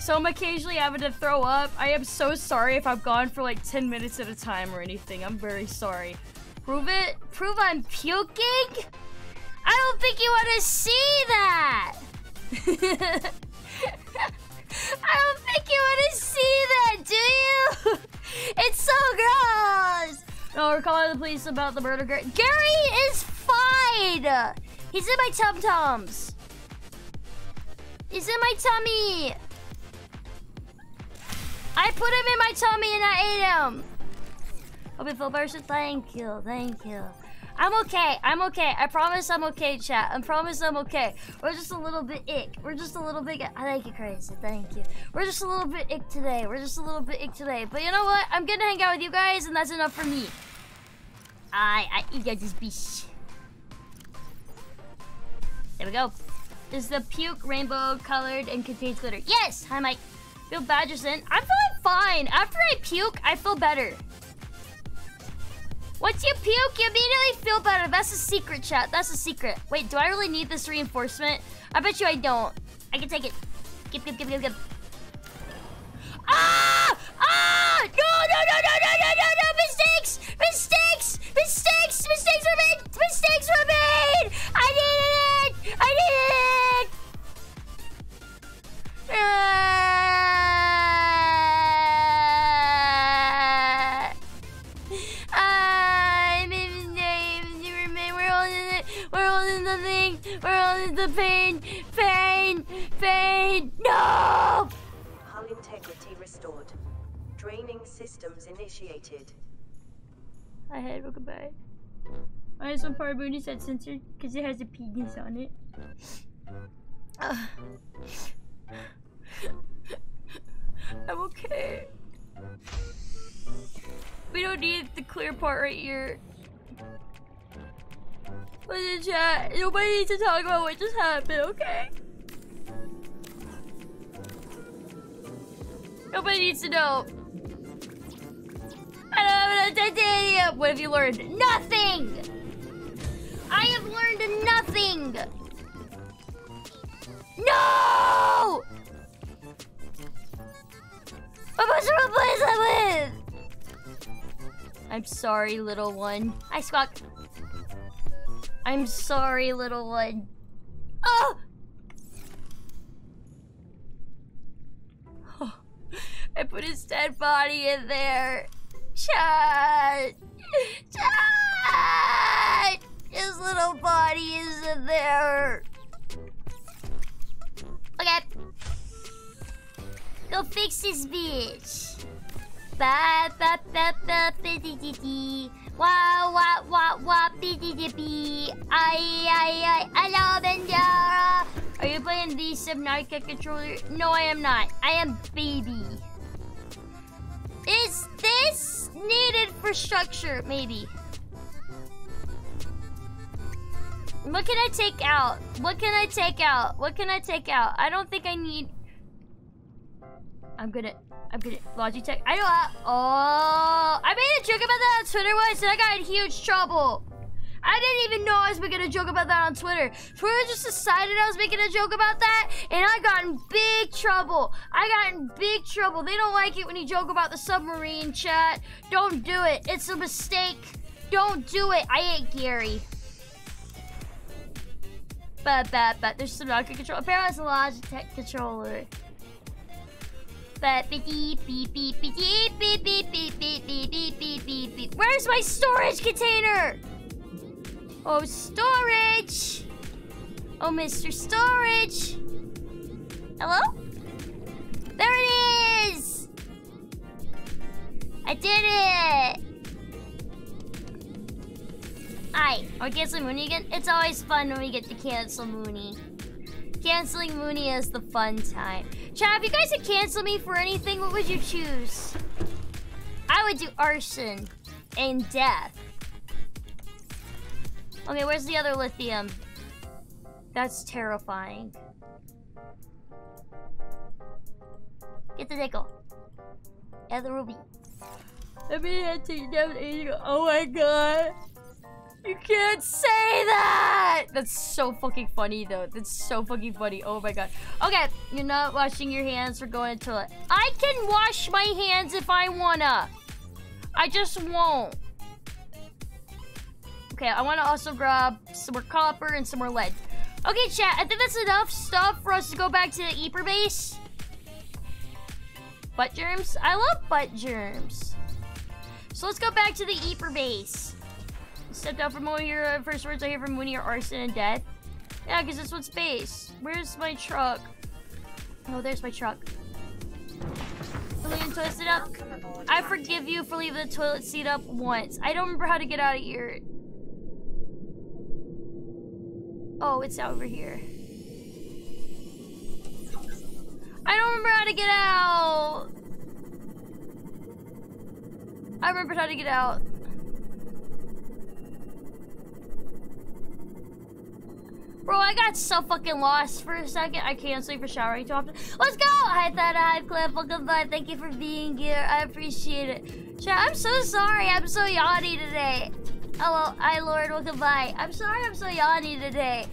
So I'm occasionally having to throw up. I am so sorry if I've gone for like 10 minutes at a time or anything. I'm very sorry. Prove it? Prove I'm puking? I don't think you want to see that! I don't think you want to see that, do you? it's so gross! No, we're calling the police about the murder. Gary, is fine! He's in my tum tums. He's in my tummy. I put him in my tummy and I ate him. Hope you feel better. Thank you. Thank you. I'm okay. I'm okay. I promise I'm okay, chat. I promise I'm okay. We're just a little bit ick. We're just a little bit. I thank you, crazy. Thank you. We're just a little bit ick today. We're just a little bit ick today. But you know what? I'm gonna hang out with you guys, and that's enough for me. I I eat this beast. There we go. Is the puke rainbow colored and contains glitter? Yes! Hi, Mike. Feel bad just then? I'm feeling fine. After I puke, I feel better. Once you puke, you immediately feel better. That's a secret, chat. That's a secret. Wait, do I really need this reinforcement? I bet you I don't. I can take it. Give, give, give, give, give. Ah! Ah! No, no, no, no, no, no, no, no! Mistakes! Mistakes! Mistakes! Mistakes were made! Mistakes were made! I needed it! I needed it! Ah! No! Hull integrity restored. Draining systems initiated. I had well, goodbye. I just want part Mooni said censored because it has a penis on it. Ugh. I'm okay. We don't need the clear part right here. Listen, chat. Nobody needs to talk about what just happened, okay? Nobody needs to know. I don't have an titanium. What have you learned? Nothing. I have learned nothing. No! What must I replace that with? I'm sorry, little one. I Squawk. I'm sorry, little one. Oh! oh! I put his dead body in there. Chat! Chat! His little body is in there. Okay. Go fix this bitch. Ba ba ba ba ba dee dee dee. Wah wah wah wah be dee dee bee. Ay ay ay. Hello Benjara. Are you playing the Subnautica controller? No, I am not. I am baby. Is this needed for structure? Maybe. What can I take out? What can I take out? What can I take out? I don't think I need... I'm gonna... I'm gonna... Logitech... I know... I, oh... I made a joke about that on Twitter once and I got in huge trouble. I didn't even know I was making a joke about that on Twitter. Twitter just decided I was making a joke about that, and I got in big trouble. I got in big trouble. They don't like it when you joke about the submarine chat. Don't do it. It's a mistake. Don't do it. I hate Gary. But, but, but, there's some good control. Apparently, it's a Logitech controller. But, beep, beep, beep, beep, beep, beep, beep, beep, beep, beep, beep, beep, beep. Where's my storage container? Oh, storage! Oh, Mr. Storage! Hello? There it is! I did it! Are we canceling Mooni again? It's always fun when we get to cancel Mooni. Canceling Mooni is the fun time. Chat, if you guys could cancel me for anything, what would you choose? I would do arson and death. Okay, where's the other lithium? That's terrifying. Get the nickel. And the ruby. Mean, I take down Oh my god. You can't say that! That's so fucking funny, though. That's so fucking funny. Oh my god. Okay, you're not washing your hands for going to toilet. I can wash my hands if I wanna. I just won't. Okay, I want to also grab some more copper and some more lead. Okay, chat, I think that's enough stuff for us to go back to the Eeper base. Butt germs? I love butt germs. So let's go back to the Eeper base. Stepped out from over here. Uh, first words I hear from Mooni are arson and death. Yeah, because this one's space. Where's my truck? Oh, there's my truck. Toilet seat up. I forgive you for leaving the toilet seat up once. I don't remember how to get out of here. Oh, it's over here. I don't remember how to get out. I remember how to get out. Bro, I got so fucking lost for a second. I can't sleep for showering too often. Let's go! Hi, Thad. Hi, Cliff. Welcome back. Thank you for being here. I appreciate it. Chat, I'm so sorry. I'm so yawny today. Hello, hi, Lord. Welcome by. I'm sorry I'm so yawny today.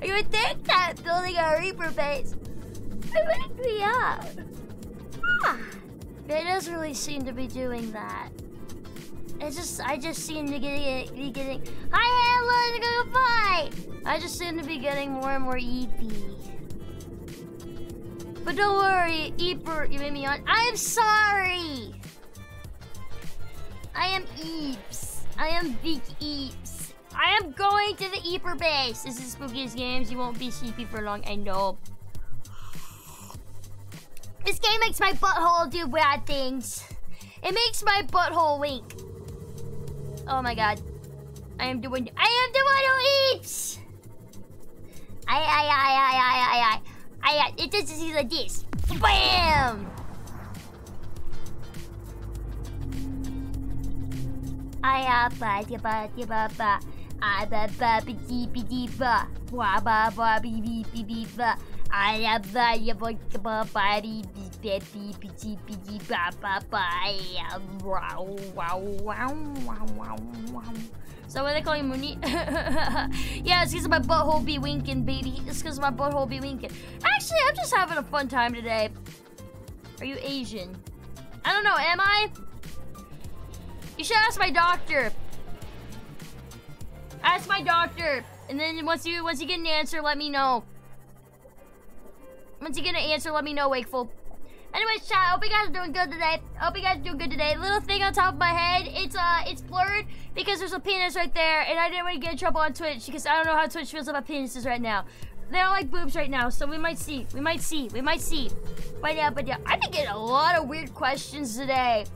You would think that building a Reaper base it would me up. Ah, it doesn't really seem to be doing that. It's just, I just seem to get, be getting. Hi, hello, goodbye. I just seem to be getting more and more EP. But don't worry, Eeper, you made me on. I am sorry. I am Eeps. I am Big Eeps. I am going to the Eeper base. This is Spookiest Games. You won't be sleepy for long, I know. This game makes my butthole do bad things. It makes my butthole wink. Oh my god. I am doing. I am the one who eats! I, I, I, I, I, I, I. I, it just is like this. BAM! I ba ba ba ba. I ba ba ba dee dee ba. Ba ba ba ba. I have the you ba ba ba bee bee bee bee bee bee bee ba ba ba. Wow wow wow wow wow wow. So what they call you Mooni? yeah, it's because my butthole be winking, baby. It's because my butthole be winking. Actually, I'm just having a fun time today. Are you Asian? I don't know, am I? You should ask my doctor. Ask my doctor. And then once you once you get an answer, let me know. Once you get an answer, let me know, Wakeful. Anyways, chat, I hope you guys are doing good today. Hope you guys are doing good today. Little thing on top of my head, it's uh it's blurred because there's a penis right there, and I didn't want to get in trouble on Twitch because I don't know how Twitch feels about penises right now. They don't like boobs right now, so we might see. We might see. We might see. But yeah, but yeah. I've been getting a lot of weird questions today.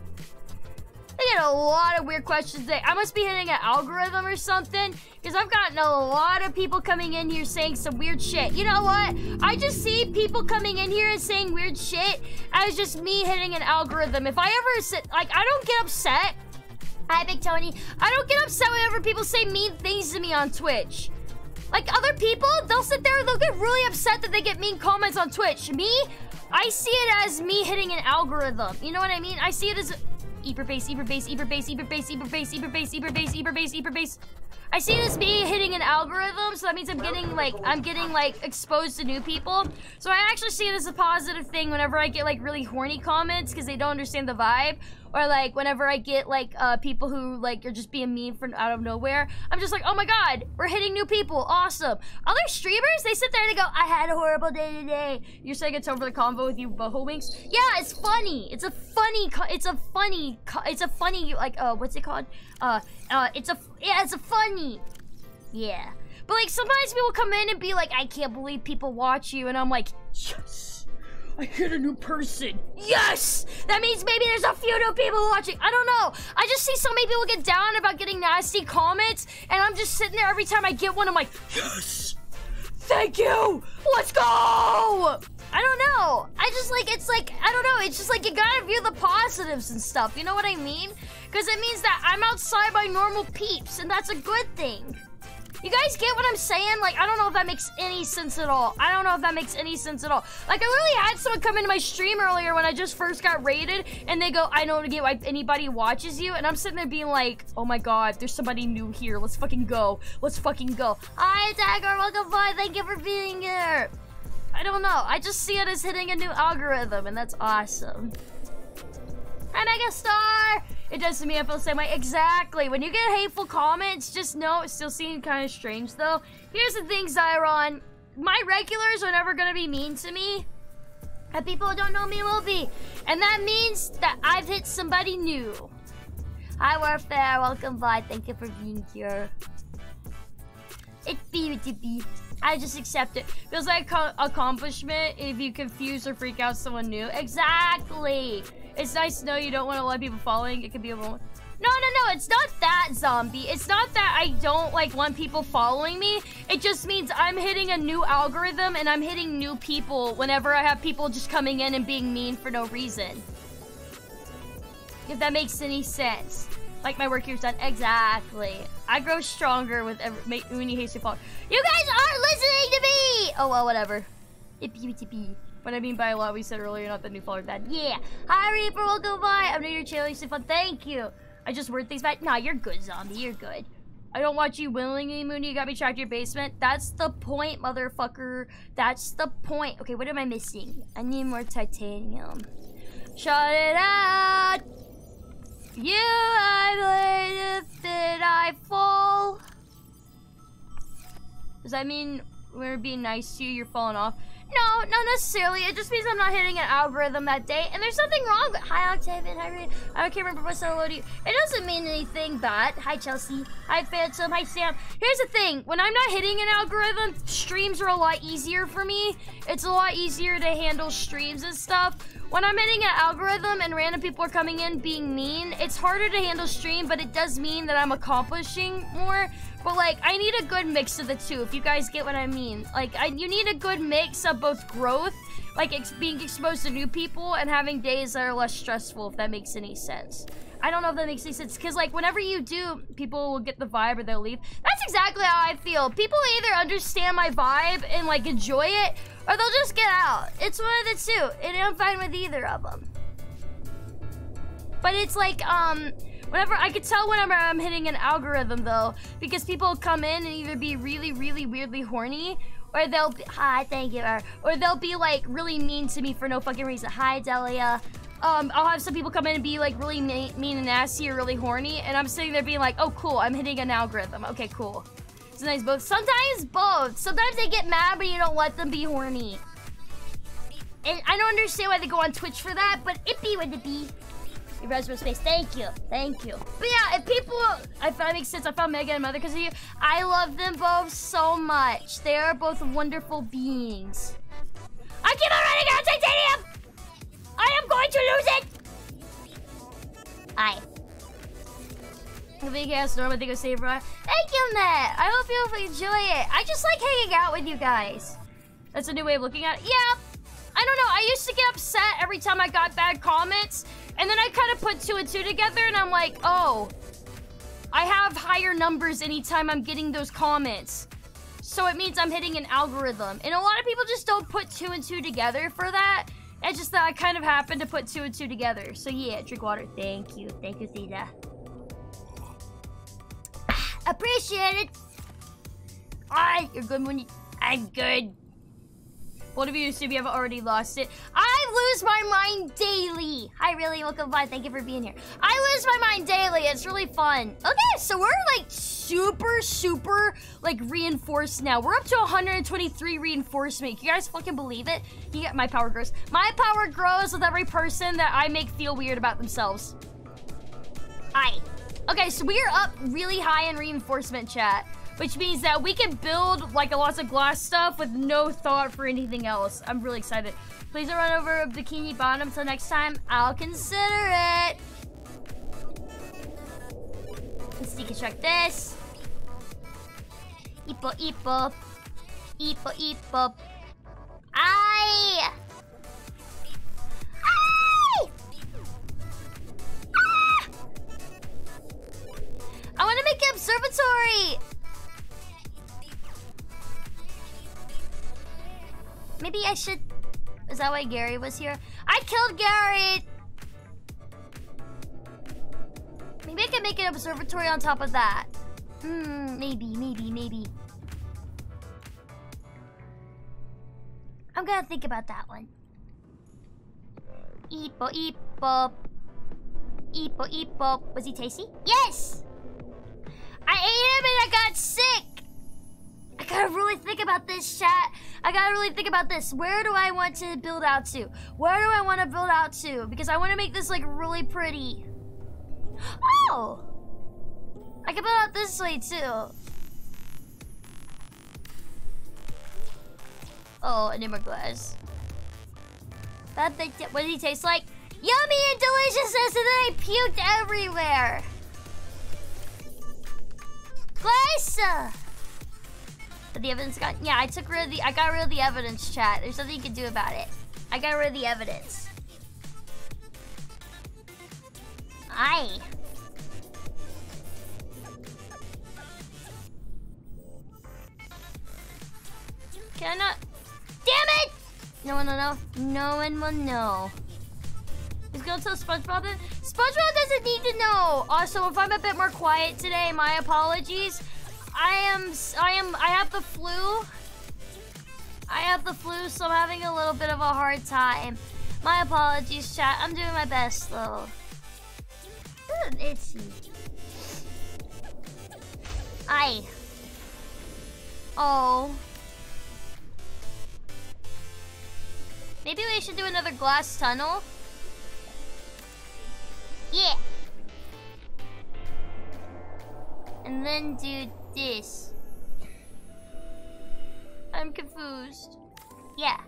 I get a lot of weird questions today. I must be hitting an algorithm or something because I've gotten a lot of people coming in here saying some weird shit. You know what? I just see people coming in here and saying weird shit as just me hitting an algorithm. If I ever sit, like, I don't get upset. Hi, Big Tony. I don't get upset whenever people say mean things to me on Twitch. Like other people, they'll sit there and they'll get really upset that they get mean comments on Twitch. Me, I see it as me hitting an algorithm. You know what I mean? I see it as Eeper base, Eeper base, Eeper base, Eeper base, Eeper base, Eeper base, Eeper base, Eeper base, Eeper base. I see this me hitting an algorithm, so that means I'm getting like I'm getting like exposed to new people. So I actually see it as a positive thing whenever I get like really horny comments because they don't understand the vibe or like whenever I get like uh, people who like are just being mean from out of nowhere, I'm just like, oh my god, we're hitting new people, awesome. Other streamers, they sit there and they go, I had a horrible day today. You're saying it's over the convo with you, Boho Winks? Yeah, it's funny. It's a funny. it's a funny. it's a funny. Like, uh, what's it called? Uh, uh, it's a. Yeah, it's a funny. Yeah. But like sometimes people come in and be like, I can't believe people watch you, and I'm like, yes. I hit a new person. Yes! That means maybe there's a few new people watching. I don't know. I just see so many people get down about getting nasty comments, and I'm just sitting there every time I get one, I'm like, yes! Thank you! Let's go! I don't know. I just like, it's like, I don't know. It's just like you gotta view the positives and stuff. You know what I mean? Because it means that I'm outside my normal peeps, and that's a good thing. You guys get what I'm saying? Like, I don't know if that makes any sense at all. I don't know if that makes any sense at all. Like, I literally had someone come into my stream earlier when I just first got raided, and they go, I don't get why anybody watches you, and I'm sitting there being like, oh my god, there's somebody new here. Let's fucking go. Let's fucking go. Hi, Dagger. Welcome by. Thank you for being here. I don't know. I just see it as hitting a new algorithm, and that's awesome. Hi, Megastar! It does to me, I feel the same way. Exactly. When you get hateful comments, just know it still seems kind of strange, though. Here's the thing, Zyron. My regulars are never going to be mean to me. And people who don't know me will be. And that means that I've hit somebody new. Hi, Warfare. Welcome by. Thank you for being here. It's beautiful. I just accept it. Feels like accomplishment if you confuse or freak out someone new. Exactly. It's nice to know you don't want to let people following. It could be a little... No, no, no, it's not that, zombie. It's not that I don't, like, want people following me. It just means I'm hitting a new algorithm and I'm hitting new people whenever I have people just coming in and being mean for no reason. If that makes any sense. Like my work here's done. Exactly. I grow stronger with every when you hasty fall. You guys aren't listening to me! Oh well, whatever. Ippy What I mean by a lot we said earlier, not the new follower that. Yeah. Hi Reaper, welcome by. I'm new to your channel, you fun. Thank you. I just word things back. Nah, you're good, zombie. You're good. I don't want you willingly, Mooni. You got me trapped in your basement. That's the point, motherfucker. That's the point. Okay, what am I missing? I need more titanium. Shut it out! You, I believe did I fall? Does that mean we're being nice to you, you're falling off? No, not necessarily. It just means I'm not hitting an algorithm that day, and there's nothing wrong with Hi Octavian, hi Reed. I can't remember what's hello to you. It doesn't mean anything bad. Hi Chelsea. Hi Phantom. Hi Sam. Here's the thing. When I'm not hitting an algorithm, streams are a lot easier for me. It's a lot easier to handle streams and stuff. When I'm hitting an algorithm and random people are coming in being mean, it's harder to handle stream, but it does mean that I'm accomplishing more. But like, I need a good mix of the two, if you guys get what I mean. Like, I, you need a good mix of both growth, like ex being exposed to new people, and having days that are less stressful, if that makes any sense. I don't know if that makes any sense, because like, whenever you do, people will get the vibe or they'll leave. That's exactly how I feel. People either understand my vibe and like enjoy it, or they'll just get out. It's one of the two, and I'm fine with either of them. But it's like, um, Whenever I could tell whenever I'm hitting an algorithm though, because people come in and either be really, really weirdly horny, or they'll be hi, thank you, or, or they'll be like really mean to me for no fucking reason. Hi, Delia. Um, I'll have some people come in and be like really mean and nasty or really horny, and I'm sitting there being like, oh cool, I'm hitting an algorithm. Okay, cool. Sometimes both. Sometimes both. Sometimes they get mad, but you don't let them be horny. And I don't understand why they go on Twitch for that, but it be what it be. Raspberry Space. Thank you. Thank you. But yeah, if people, if that makes sense, I found Mega and Mother because of you. I love them both so much. They are both wonderful beings. I keep on running out of titanium! I am going to lose it! Hi. The big ass normal thing of save Thank you, Matt. I hope you enjoy it. I just like hanging out with you guys. That's a new way of looking at it. Yeah. I don't know. I used to get upset every time I got bad comments and then I kind of put two and two together and I'm like, oh, I have higher numbers anytime I'm getting those comments. So it means I'm hitting an algorithm. And a lot of people just don't put two and two together for that. It's just that I kind of happened to put two and two together. So yeah, drink water. Thank you. Thank you, Theta. Appreciate it. Alright, you're good when you... I'm good. What of you assume you have already lost it? I lose my mind daily. Hi, really, welcome by. Thank you for being here. I lose my mind daily. It's really fun. Okay, so we're like super, super like reinforced now. We're up to 123 reinforcement. Can you guys fucking believe it? You get my power grows. My power grows with every person that I make feel weird about themselves. Hi. Okay, so we are up really high in reinforcement chat which means that we can build like a lots of glass stuff with no thought for anything else. I'm really excited. Please don't run over Bikini Bottom until next time. I'll consider it. Let's deconstruct this. Ipo, ipo. Ay! Ay! Ah! I want to make an observatory! Maybe I should... Is that why Gary was here? I killed Gary! Maybe I can make an observatory on top of that. Hmm, maybe, maybe, maybe. I'm gonna think about that one. Eepo, eepo. Eepo, eepo. Was he tasty? Yes! I ate him and I got sick! I gotta really think about this, chat. I gotta really think about this. Where do I want to build out to? Where do I want to build out to? Because I want to make this, like, really pretty. Oh! I can build out this way, too. Oh, I need more glass. That thing, what does he taste like? Yummy and deliciousness, and then I puked everywhere. Glass! The evidence got... Yeah, I took rid of the... I got rid of the evidence, chat. There's nothing you can do about it. I got rid of the evidence. Aye. Can I not? Damn it! No one will know. No one will know. He's gonna tell SpongeBob that SpongeBob doesn't need to know. Also, if I'm a bit more quiet today, my apologies. I am, I am, I have the flu. I have the flu, so I'm having a little bit of a hard time. My apologies, chat. I'm doing my best, though. Itchy. Aye. Oh. Maybe we should do another glass tunnel. Yeah. And then do this. I'm confused. Yeah.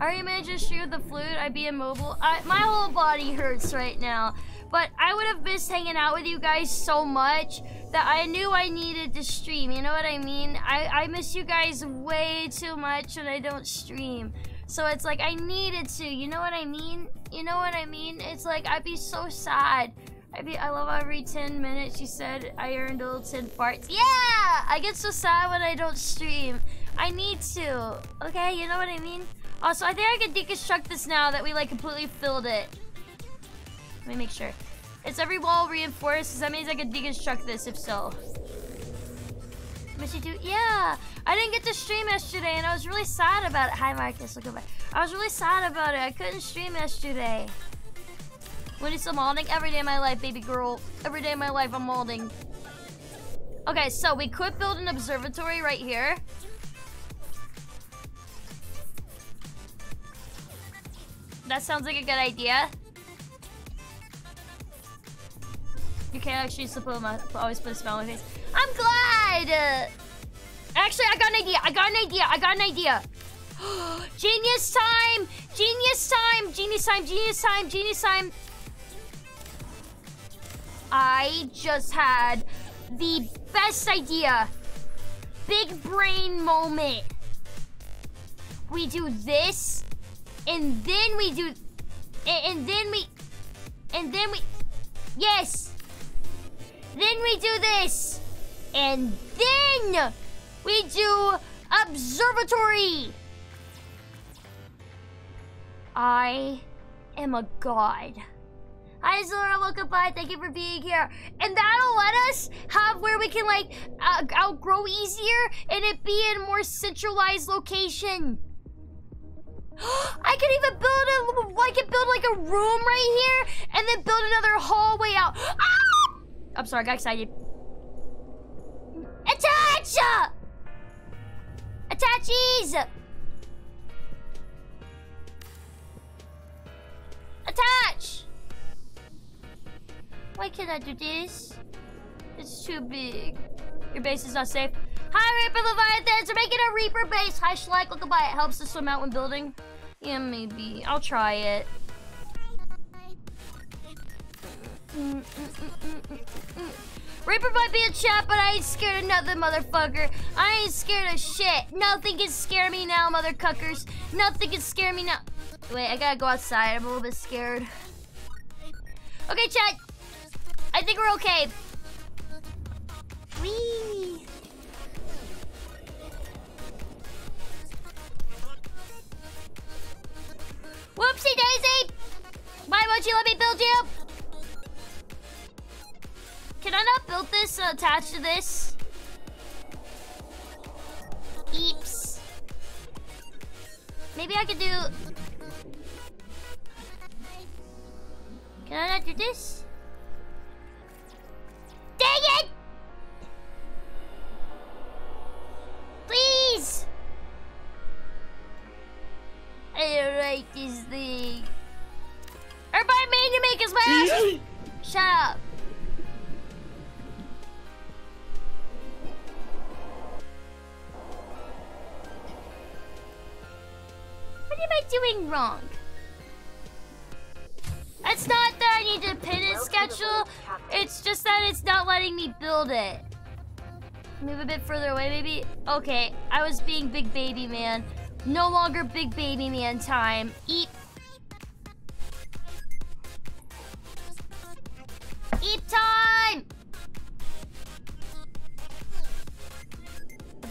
Are you to shoot the flute? I'd be immobile. I, my whole body hurts right now. But I would have missed hanging out with you guys so much that I knew I needed to stream. You know what I mean? I, I miss you guys way too much when I don't stream. So it's like I needed to. You know what I mean? You know what I mean? It's like I'd be so sad. I'd be, I love every 10 minutes you said I earned a little 10 farts. Yeah! I get so sad when I don't stream. I need to. Okay, you know what I mean? Also, I think I can deconstruct this now that we like completely filled it. Let me make sure. Is every wall reinforced? that means I can deconstruct this if so. Missy do? Yeah! I didn't get to stream yesterday and I was really sad about it. Hi Marcus, look over. I was really sad about it. I couldn't stream yesterday. When it's molding? Every day of my life, baby girl. Every day of my life, I'm molding. Okay, so we could build an observatory right here. That sounds like a good idea. You can't actually support my, always put a smile on my face. I'm glad! Actually, I got an idea. I got an idea. I got an idea. genius time! Genius time! Genius time! Genius time! Genius time! I just had the best idea. Big brain moment. We do this, and then we do, and, then we, and then we, yes. Then we do this, and then we do observatory. I am a god. Hi, Zora. Welcome by. Thank you for being here. And that'll let us have where we can, like, uh, outgrow easier and it be in more centralized location. I could even build a, I could build like a room right here and then build another hallway out. Ah! I'm sorry, I got excited. Attach! Attaches! Why can't I do this? It's too big. Your base is not safe. Hi, Reaper Leviathans! We're making a Reaper base! Hi, Schleck. Look by it. Helps to swim out when building. Yeah, maybe. I'll try it. Reaper might be a chat, but I ain't scared of nothing, motherfucker. I ain't scared of shit. Nothing can scare me now, mother cuckers. Nothing can scare me now. Wait, I gotta go outside. I'm a little bit scared. Okay, chat. I think we're okay. Whee! Whoopsie daisy! Why won't you let me build you? Can I not build this uh, attached to this? Eeps. Maybe I could do... Can I not do this? Wrong? It's not that I need to pin it schedule. It's just that it's not letting me build it. Move a bit further away, maybe? Okay, I was being big baby man. No longer big baby man time. Eat. Eat time!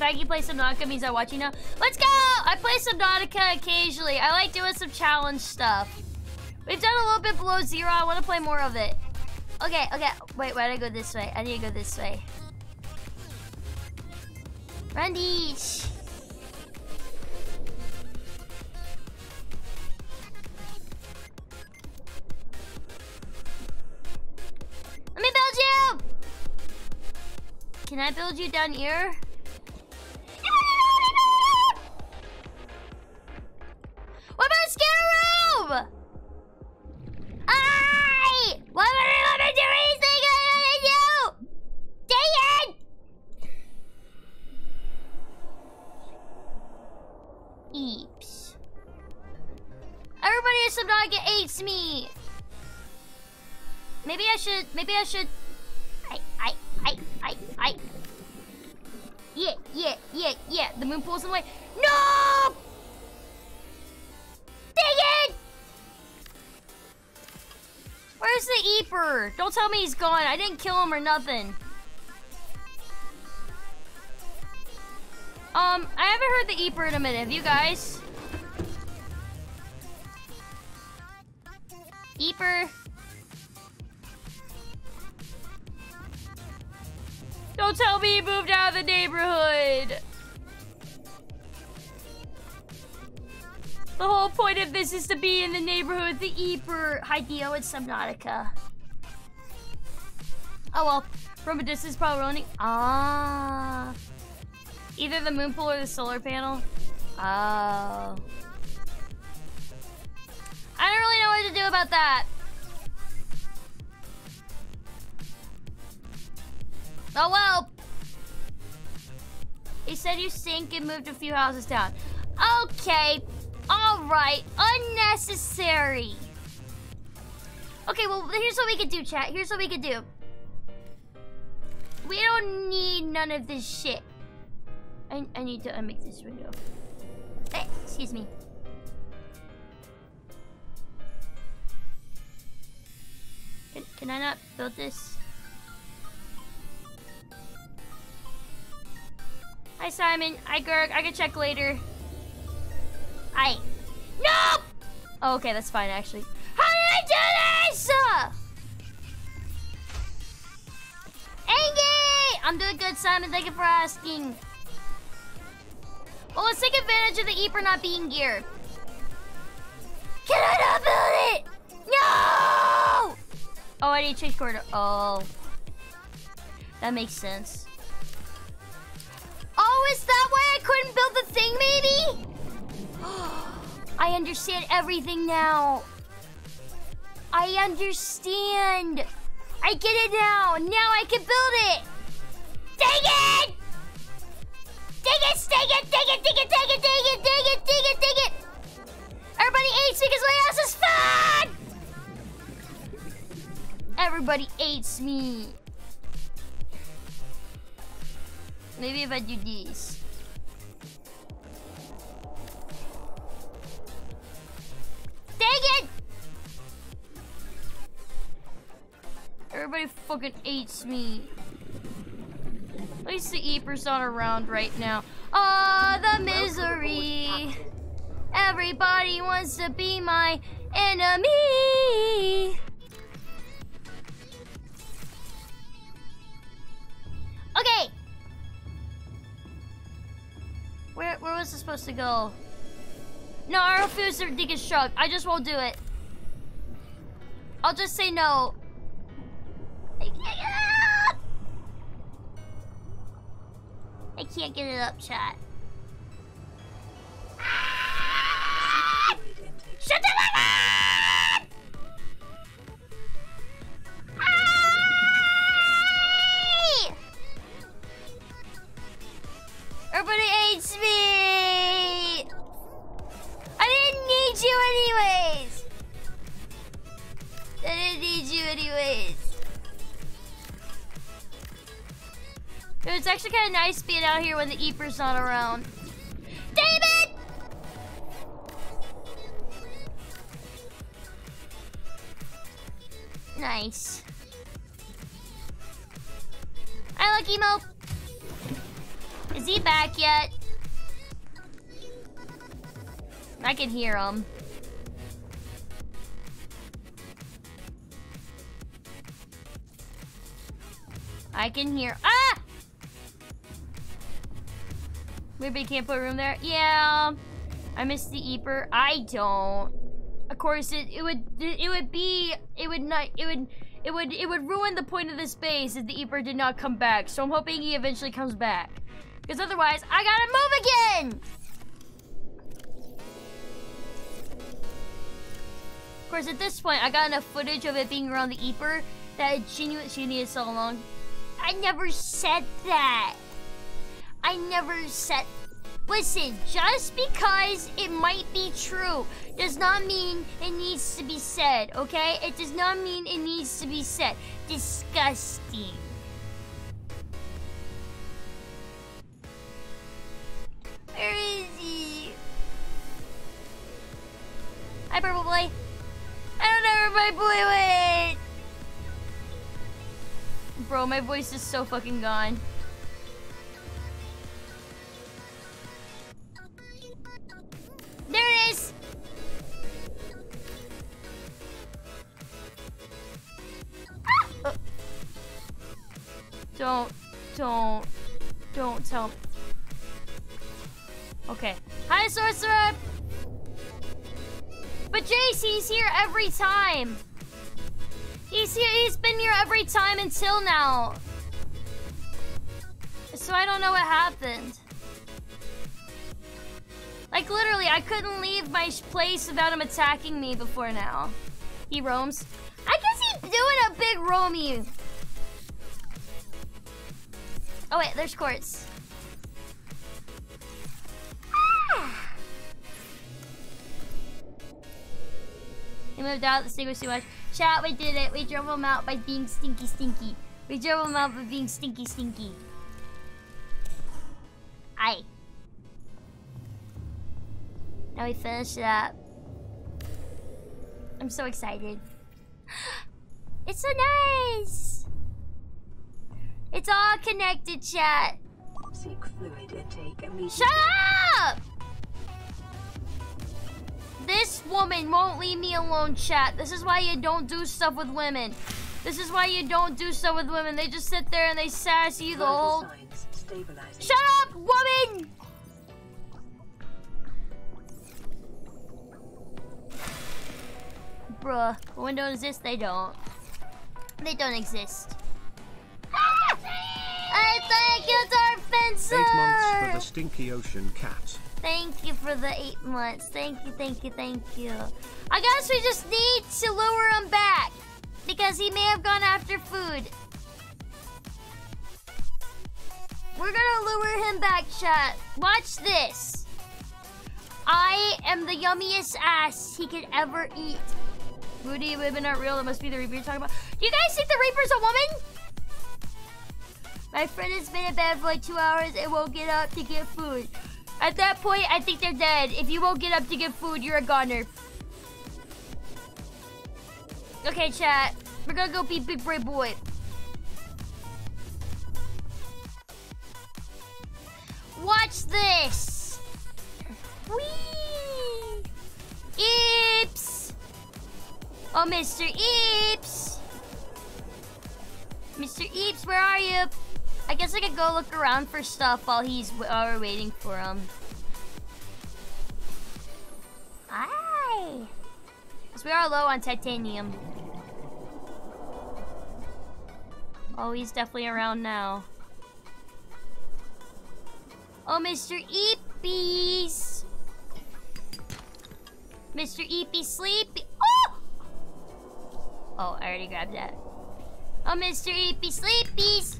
fact you play Subnautica means I watch you now. Let's go! I play Subnautica occasionally. I like doing some challenge stuff. We've done a little bit below zero. I want to play more of it. Okay, okay. Wait, why did I go this way? I need to go this way. Randish! Let me build you! Can I build you down here? He's gone. I didn't kill him or nothing. Um, I haven't heard the Eeper in a minute. Have you guys? Eeper. Don't tell me he moved out of the neighborhood. The whole point of this is to be in the neighborhood the Eeper. Hi, Dio. It's Subnautica. Oh, well. From a distance, probably only... Ah. Either the moon pool or the solar panel. Oh. I don't really know what to do about that. Oh well. He said you sink and moved a few houses down. Okay. Alright. Unnecessary. Okay, well, here's what we could do, chat. Here's what we could do. We don't need none of this shit. I, I need to unmake this window. Hey, excuse me. Can, can I not build this? Hi, Simon. Hi, Gerg. I can check later. I. No! Oh, okay, that's fine, actually. How did I do this? Angie! I'm doing good, Simon. Thank you for asking. Well, let's take advantage of the Eeper not being here. Can I not build it? No! Oh, I need to change corridor. Oh. That makes sense. Oh, is that why I couldn't build the thing, maybe? I understand everything now. I understand. I get it now. Now I can build it. Dang it! Dang it, dang it, dang it, dang it, dang it, dang it, dang it, dang it, dang it. Everybody hates me because my house is fun! Everybody hates me. Maybe if I do this. Dang it! Everybody fucking hates me. At least the Eeper's not around right now. Ah, the misery. Everybody wants to be my enemy. Okay. Where where was this supposed to go? No, I refuse to deconstruct. I just won't do it. I'll just say no. I can't get it up! I can't get it up, chat. Ah! Shut the fuck up! Actually kind of nice being out here when the Eeper's not around. David! Nice. I like emo. Is he back yet? I can hear him. I can hear. Ah! Maybe I can't put a room there. Yeah, I miss the Eeper. I don't. Of course, it it would it would be it would not it would it would it would ruin the point of this base if the Eeper did not come back. So I'm hoping he eventually comes back. Because otherwise, I gotta move again. Of course, at this point, I got enough footage of it being around the Eeper that it genuinely needed so long. I never said that. I never said. Listen, just because it might be true does not mean it needs to be said, okay? It does not mean it needs to be said. Disgusting. Where is he? Hi, Purple Boy. I don't know where my boy went. Bro, my voice is so fucking gone. There it is! Ah! Uh. Don't, don't, don't tell me. Okay. Hi, Sorcerer! But Jace, he's here every time. He's here, he's been here every time until now. So I don't know what happened. Like literally, I couldn't leave my place without him attacking me before now. He roams. I guess he's doing a big roamy. Oh wait, there's quartz. Ah! He moved out, the sting was too much. Chat, we did it. We drove him out by being stinky stinky. We drove him out by being stinky stinky. Aye. Now we finish it up. I'm so excited. It's so nice! It's all connected, chat. Seek fluid intake immediately. Shut up! This woman won't leave me alone, chat. This is why you don't do stuff with women. This is why you don't do stuff with women. They just sit there and they sass you the whole... Shut up, woman! Bruh, when don't exist, they don't. They don't exist. I thank you, Dark Fencer! Eight months for the stinky ocean cat. Thank you for the eight months. Thank you, thank you, thank you. I guess we just need to lure him back. Because he may have gone after food. We're gonna lure him back, chat. Watch this. I am the yummiest ass he could ever eat. Moody, women aren't real. That must be the Reaper you're talking about. Do you guys think the Reaper's a woman? My friend has been in bed for like two hours and won't get up to get food. At that point, I think they're dead. If you won't get up to get food, you're a goner. Okay, chat. We're gonna go beat Big Brave Boy. Watch this. Whee! Eeps! Oh, Mr. Eeps! Mr. Eeps, where are you? I guess I could go look around for stuff while he's while we're waiting for him. Aye! Because we are low on titanium. Oh, he's definitely around now. Oh, Mr. Eepies! Mr. Eepy Sleepy. Oh! Oh, I already grabbed that. Oh, Mr. Eepy Sleepies!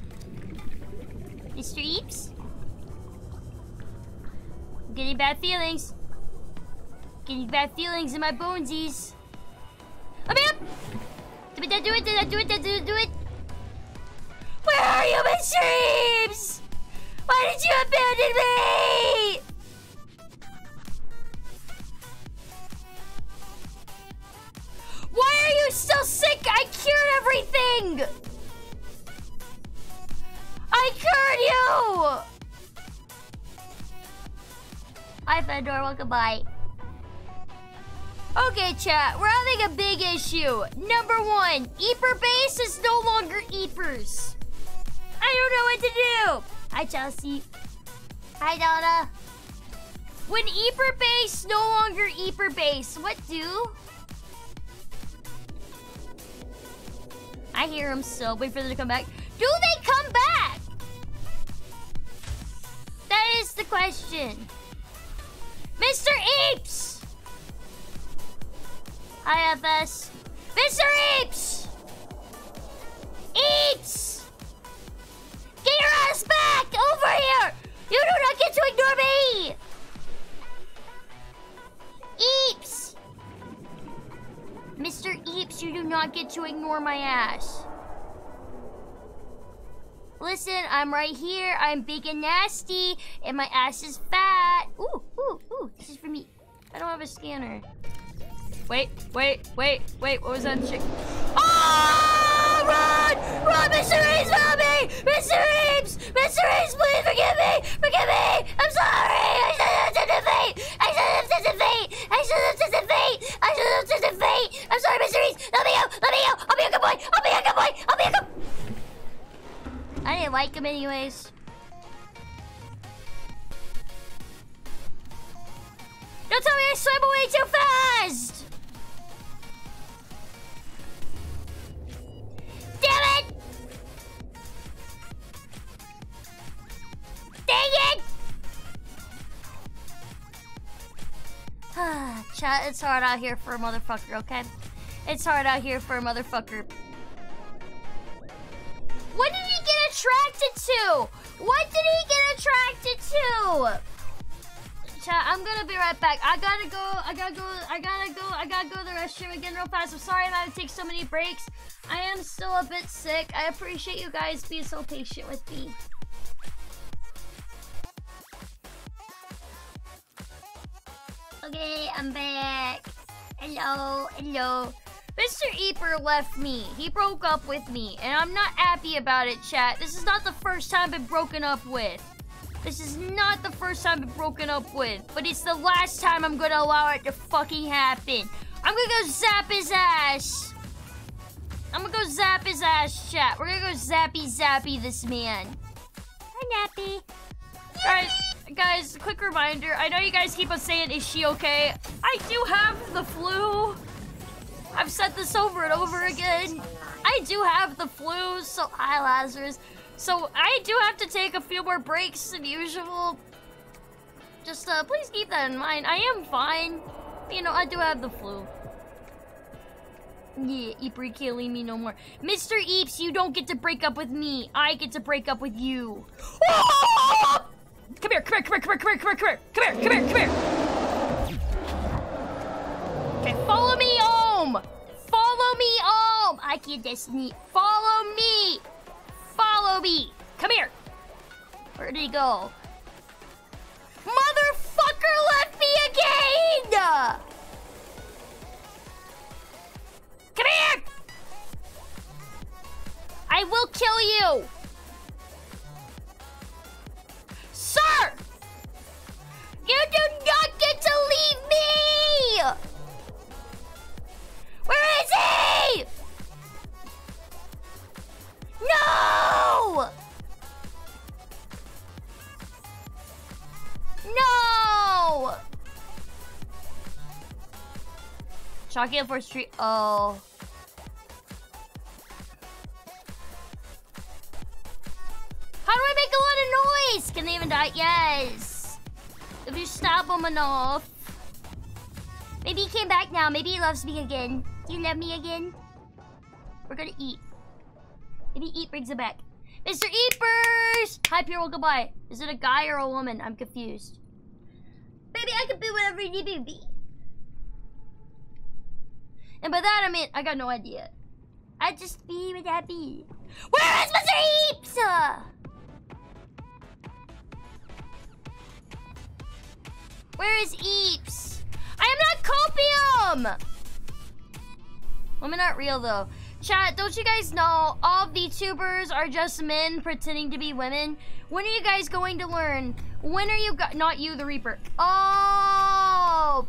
Mr. Eeps? I'm getting bad feelings. Getting bad feelings in my bonesies. I'm up! Did I do it? Did I do it? Did I do it? Where are you, Mr. Eeps? Why did you abandon me? Why are you still sick? I cured everything! I cured you! Hi, Fedor. Welcome by. Okay, chat. We're having a big issue. Number one, Eeper base is no longer Eepers. I don't know what to do. Hi, Chelsea. Hi, Donna. When Eeper base no longer Eeper base, what do? I hear them so Wait for them to come back. Do they come back? That is the question. Mr. Apes! Hi, FS. Mr. Eeps! Eeps! Get your ass back! Over here! You do not get to ignore me! Eeps! Mr. Eeps, you do not get to ignore my ass. Listen, I'm right here. I'm big and nasty, and my ass is fat. Ooh, ooh, ooh. This is for me. I don't have a scanner. Wait, wait, wait, wait. What was that chick? Oh, run! Run, Mr. Reeves, help me! Mr. Reeves! Mr. Reeves, please forgive me! Forgive me! I'm sorry! I should have the fate! I should have the fate! I should have the fate! I should have the fate! I'm sorry, Mr. Reeves! Let me out! Let me out! I'll be a good boy! I'll be a good boy! I'll be a good... I didn't like him anyways. Don't tell me I swam away too fast! It's hard out here for a motherfucker, okay? It's hard out here for a motherfucker. What did he get attracted to? What did he get attracted to? Chat, I'm gonna be right back. I gotta go. I gotta go. I gotta go. I gotta go to the restroom again real fast. I'm sorry I'm having to take so many breaks. I am still a bit sick. I appreciate you guys being so patient with me. I'm back. Hello, hello. Mr. Eeper left me. He broke up with me, and I'm not happy about it, chat. This is not the first time I've been broken up with. This is not the first time I've been broken up with, but it's the last time I'm gonna allow it to fucking happen. I'm gonna go zap his ass. I'm gonna go zap his ass, chat. We're gonna go zappy zappy this man. Hi, Nappy. Guys, guys, quick reminder. I know you guys keep on saying, is she okay? I do have the flu. I've said this over and over again. I do have the flu, so hi Lazarus. So I do have to take a few more breaks than usual. Just uh, please keep that in mind. I am fine. You know, I do have the flu. Yeah, can't leave me no more. Mr. Eeps, you don't get to break up with me. I get to break up with you. Come here, come here, come here, come here, come here, come here, come here, come here, come here. Okay, follow me home. Follow me home. I can't destiny. Follow me. Follow me. Come here. Where did he go? Motherfucker left me again! Come here! I will kill you! Sir! You do not get to leave me! Where is he? No! No! Chalky up for street. Oh. How do I make a lot of noise? Can they even die? Yes. If you stop him enough. Maybe he came back now. Maybe he loves me again. Do you love me again? We're gonna eat. Maybe eat brings him back. Mr. Eepers! Hi, Pure, goodbye. Is it a guy or a woman? I'm confused. Baby, I can be whatever you need me to be. And by that I mean, I got no idea. I just be what I be. Where is Mr. Eeps? Where is Eeps? I am not copium! Women aren't real though. Chat, don't you guys know all VTubers are just men pretending to be women? When are you guys going to learn? When are you not you, the Reaper? Oh!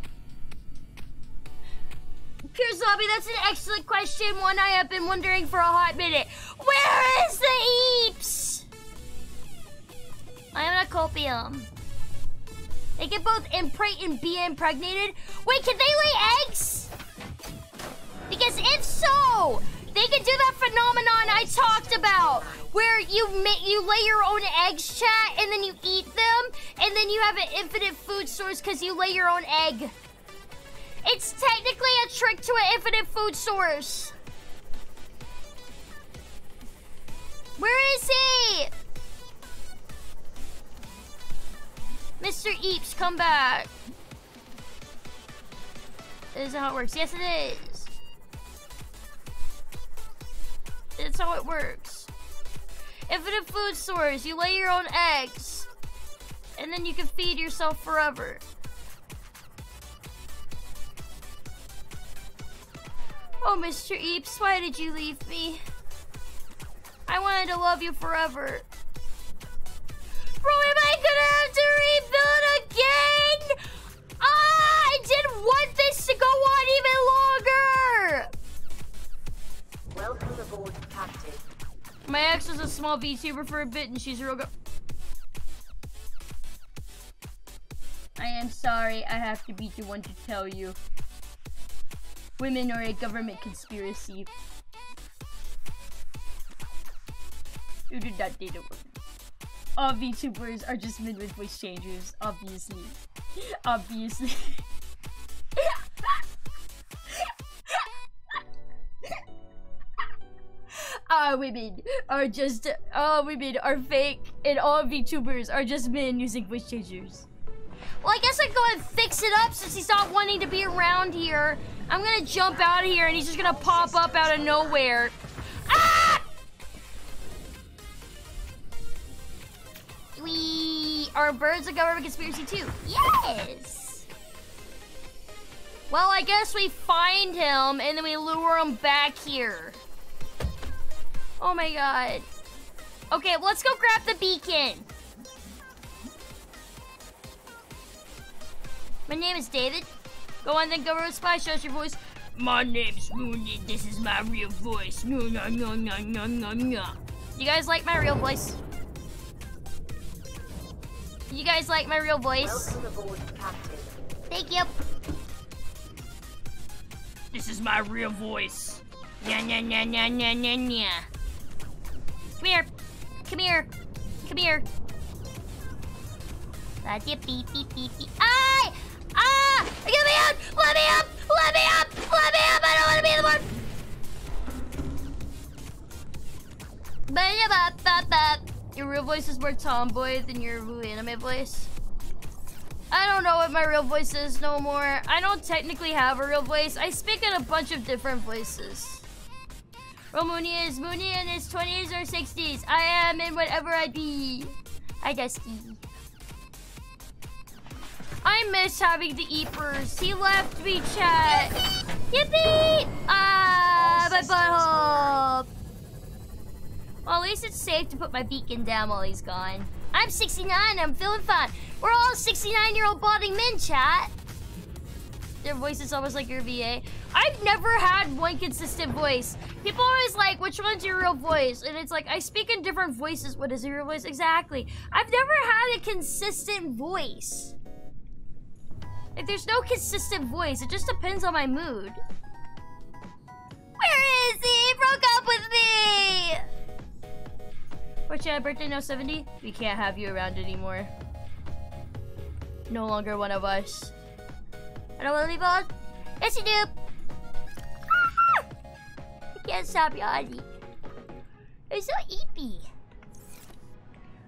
Pure Zombie, that's an excellent question. One I have been wondering for a hot minute. Where is the Eeps? I am a copium. They can both imprint and be impregnated. Wait, can they lay eggs? Because if so, they can do that phenomenon I talked about, where you you lay your own eggs, chat, and then you eat them, and then you have an infinite food source because you lay your own egg. It's technically a trick to an infinite food source. Where is he? Mr. Eeps, come back. This is how it works? Yes, it is. It's how it works. Infinite food source. You lay your own eggs. And then you can feed yourself forever. Oh, Mr. Eeps, why did you leave me? I wanted to love you forever. Bro, am I gonna have to rebuild again? Ah, I didn't want this to go on even longer. Welcome aboard, Captain. My ex was a small VTuber for a bit and she's a real go- I am sorry, I have to be the one to tell you. Women are a government conspiracy. You did not date a woman. All VTubers are just men with voice changers, obviously. Obviously. All women are just all women are fake, and all VTubers are just men using voice changers. Well, I guess I can go and fix it up since he's not wanting to be around here. I'm gonna jump out of here, and he's just gonna pop up out of nowhere. Ah! We are birds a government conspiracy too. Yes. Well, I guess we find him and then we lure him back here. Oh my god. Okay, let's go grab the beacon. My name is David. Go on then, government spy, show us your voice. My name's Mooni. This is my real voice. No, no, no, no, no, no, no. You guys like my real voice? You guys like my real voice? Aboard, Thank you. This is my real voice. Nya nya nya nya nya nya nya. Come here. Come here. Come here. Ah. Ah! Ah! Get me out! Let me up! Let me up! Let me up! I don't want to be in the board. Ba-da-ba-ba-ba. Your real voice is more tomboy than your anime voice. I don't know what my real voice is no more. I don't technically have a real voice. I speak in a bunch of different voices. Romunia is Mooni in his 20s or 60s. I am in whatever I be. I guess he. I miss having the Eepers. He left me, chat. Yippee! Ah, my butthole. Well, at least it's safe to put my beacon down while he's gone. I'm 69, I'm feeling fine. We're all 69 year old balding men, chat. Their voice is almost like your VA. I've never had one consistent voice. People always like, which one's your real voice? And it's like, I speak in different voices. What is your real voice? Exactly. I've never had a consistent voice. Like, there's no consistent voice. It just depends on my mood. Where is he? Broke up with me! Fortunately, birthday no 70. We can't have you around anymore. No longer one of us. I don't want to leave on. Yes, you do. Ah! I can't stop yawning. It's so eepy.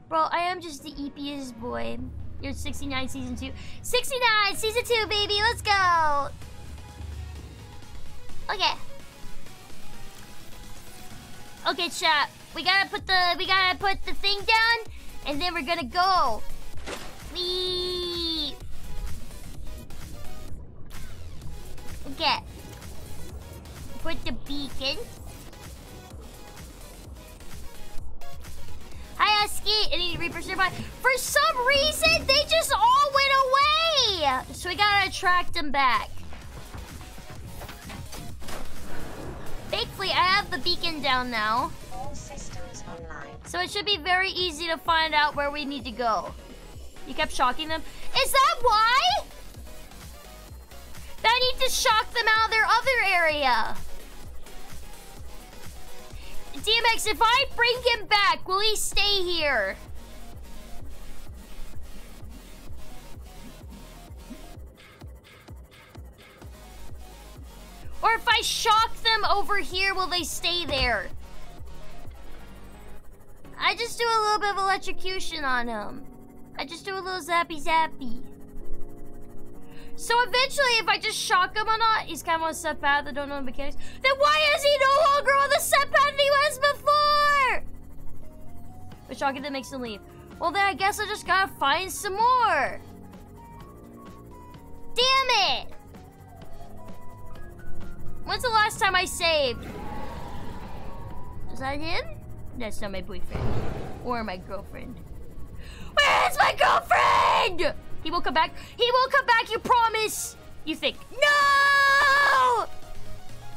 Bro, I am just the eepiest boy. You're 69 season 2. 69 season 2, baby. Let's go. Okay. Okay, chat. We gotta put the we gotta put the thing down, and then we're gonna go. Please. Okay. Put the beacon. Hi, Oski. Any reapers nearby? For some reason, they just all went away. So we gotta attract them back. Thankfully, I have the beacon down now. So it should be very easy to find out where we need to go. You kept shocking them? Is that why? I need to shock them out of their other area. DMX, if I bring him back, will he stay here? Or if I shock them over here, will they stay there? I just do a little bit of electrocution on him. I just do a little zappy zappy. So eventually, if I just shock him or not, he's kind of on a set path. I don't know the mechanics. Then why is he no longer on the set path he was before? But shocking that makes him leave. Well, then I guess I just gotta find some more. Damn it! When's the last time I saved? Is that him? That's not my boyfriend. Or my girlfriend. Where is my girlfriend? He will come back. He will come back, you promise. You think. No!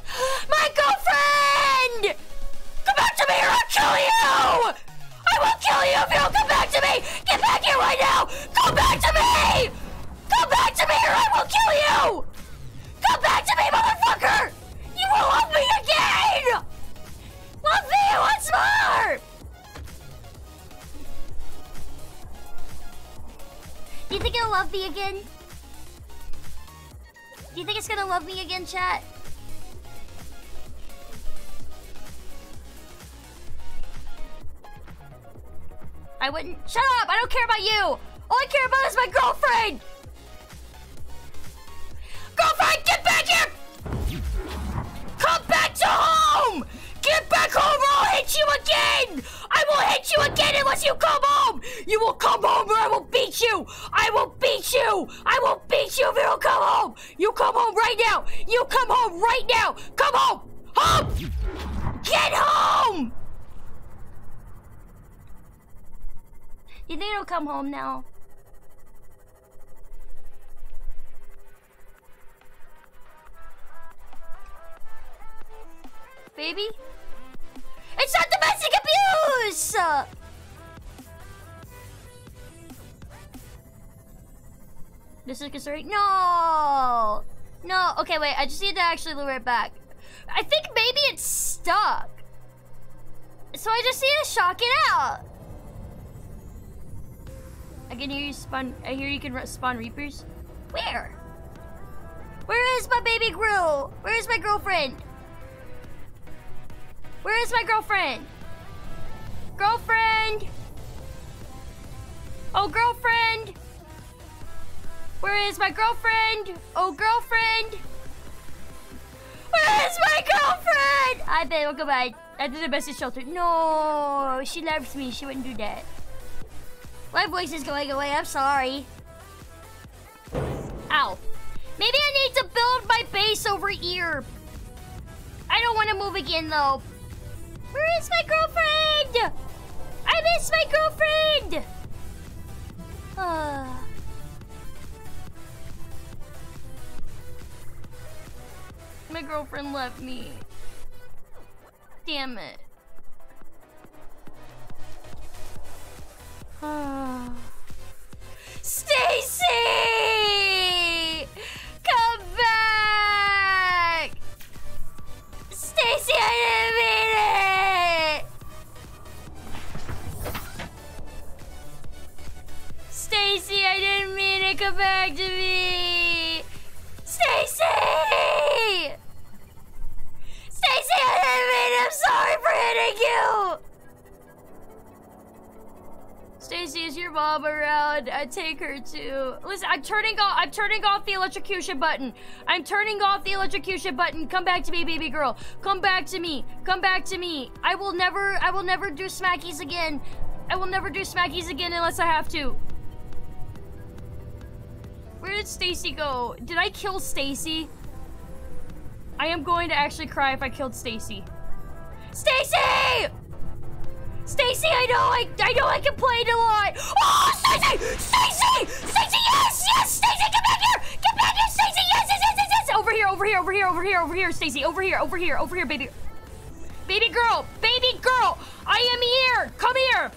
My girlfriend! Come back to me or I'll kill you! I will kill you if you don't come back to me! Get back here right now! Come back to me! Come back to me or I will kill you! Come back to me, motherfucker! You will love me again! Me once more! Do you think it'll love me again? Do you think it's gonna love me again, chat? I wouldn't. Shut up! I don't care about you! All I care about is my girlfriend! Girlfriend, get back here! Come back to home! Get back home or I'll hit you again! I will hit you again unless you come home! You will come home or I will beat you! I will beat you! I will beat you if you don't come home! You come home right now! You come home right now! Come home! Home! Get home! You think it'll come home now? Baby? It's not domestic abuse! This is concerning. No! No, okay, wait. I just need to actually lure it back. I think maybe it's stuck. So I just need to shock it out. I can hear you spawn. I hear you can spawn reapers. Where? Where is my baby grill? Where is my girlfriend? Where is my girlfriend? Girlfriend! Oh, girlfriend! Where is my girlfriend? Oh, girlfriend! Where is my girlfriend? I bet. Oh, well, goodbye. I did the best in shelter. No, she loves me. She wouldn't do that. My voice is going away. I'm sorry. Ow. Maybe I need to build my base over here. I don't want to move again, though. Where is my girlfriend? I miss my girlfriend. Ah. my girlfriend left me. Damn it. Ah. Stacy! Come back! Stacy, I didn't mean it! Stacy, I didn't mean it. Come back to me! Stacy! Stacy, I didn't mean it. I'm sorry for hitting you! Stacy, is your mom around? I take her too. Listen, I'm turning off. I'm turning off the electrocution button. I'm turning off the electrocution button. Come back to me, baby girl. Come back to me. Come back to me. I will never. I will never do smackies again. I will never do smackies again unless I have to. Where did Stacy go? Did I kill Stacy? I am going to actually cry if I killed Stacy. Stacy! Stacy, I know I I know I complained a lot. Oh, Stacy! Stacy! Stacy, yes! Yes! Stacy, come back here! Get back here, Stacy! Yes, yes, yes, yes, yes! Over here, over here, over here, over here, over here, Stacy, over here, over here, over here, baby. Baby girl! Baby girl! I am here! Come here!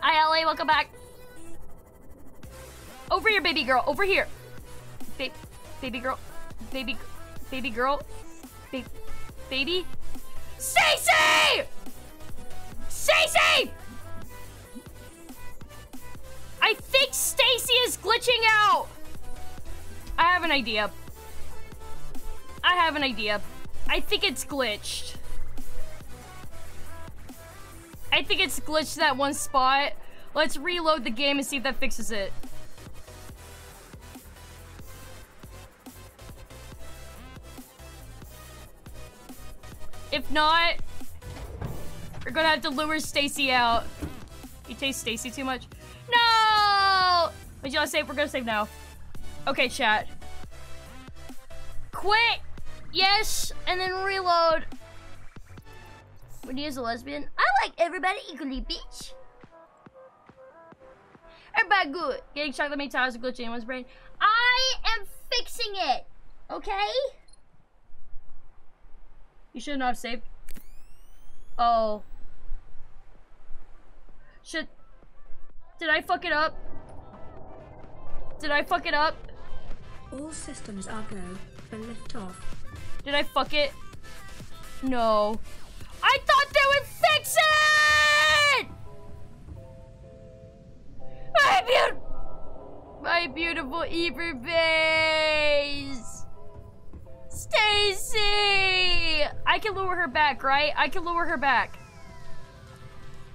Hi, Ellie, welcome back. Over here, baby girl, over here. Ba baby girl. Baby baby girl. Ba baby. Stacy! Stacy! I think Stacy is glitching out. I have an idea. I have an idea. I think it's glitched. I think it's glitched that one spot. Let's reload the game and see if that fixes it. If not, we're gonna have to lure Stacy out. You taste Stacy too much? No! Would you want to save? We're gonna save now. Okay, chat. Quit! Yes, and then reload. When he is a lesbian, I like everybody equally, bitch. Everybody good. Getting chocolate made tires a glitch in anyone's brain. I am fixing it. Okay? You should not have saved. Oh. Should... Did I fuck it up? Did I fuck it up? All systems are go for lift off. Did I fuck it? No. I thought they would fix it! My beautiful... My beautiful Eeper base! Stacy! I can lure her back, right? I can lure her back.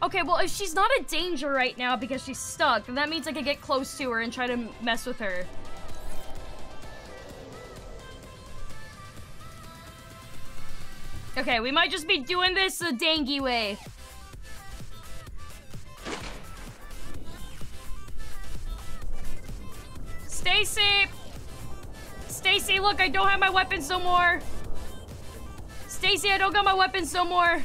Okay, well, if she's not a danger right now because she's stuck, then that means I can get close to her and try to mess with her. Okay, we might just be doing this the dangy way. Stacy! Stacy, look, I don't have my weapons no more. Stacy, I don't got my weapons no more.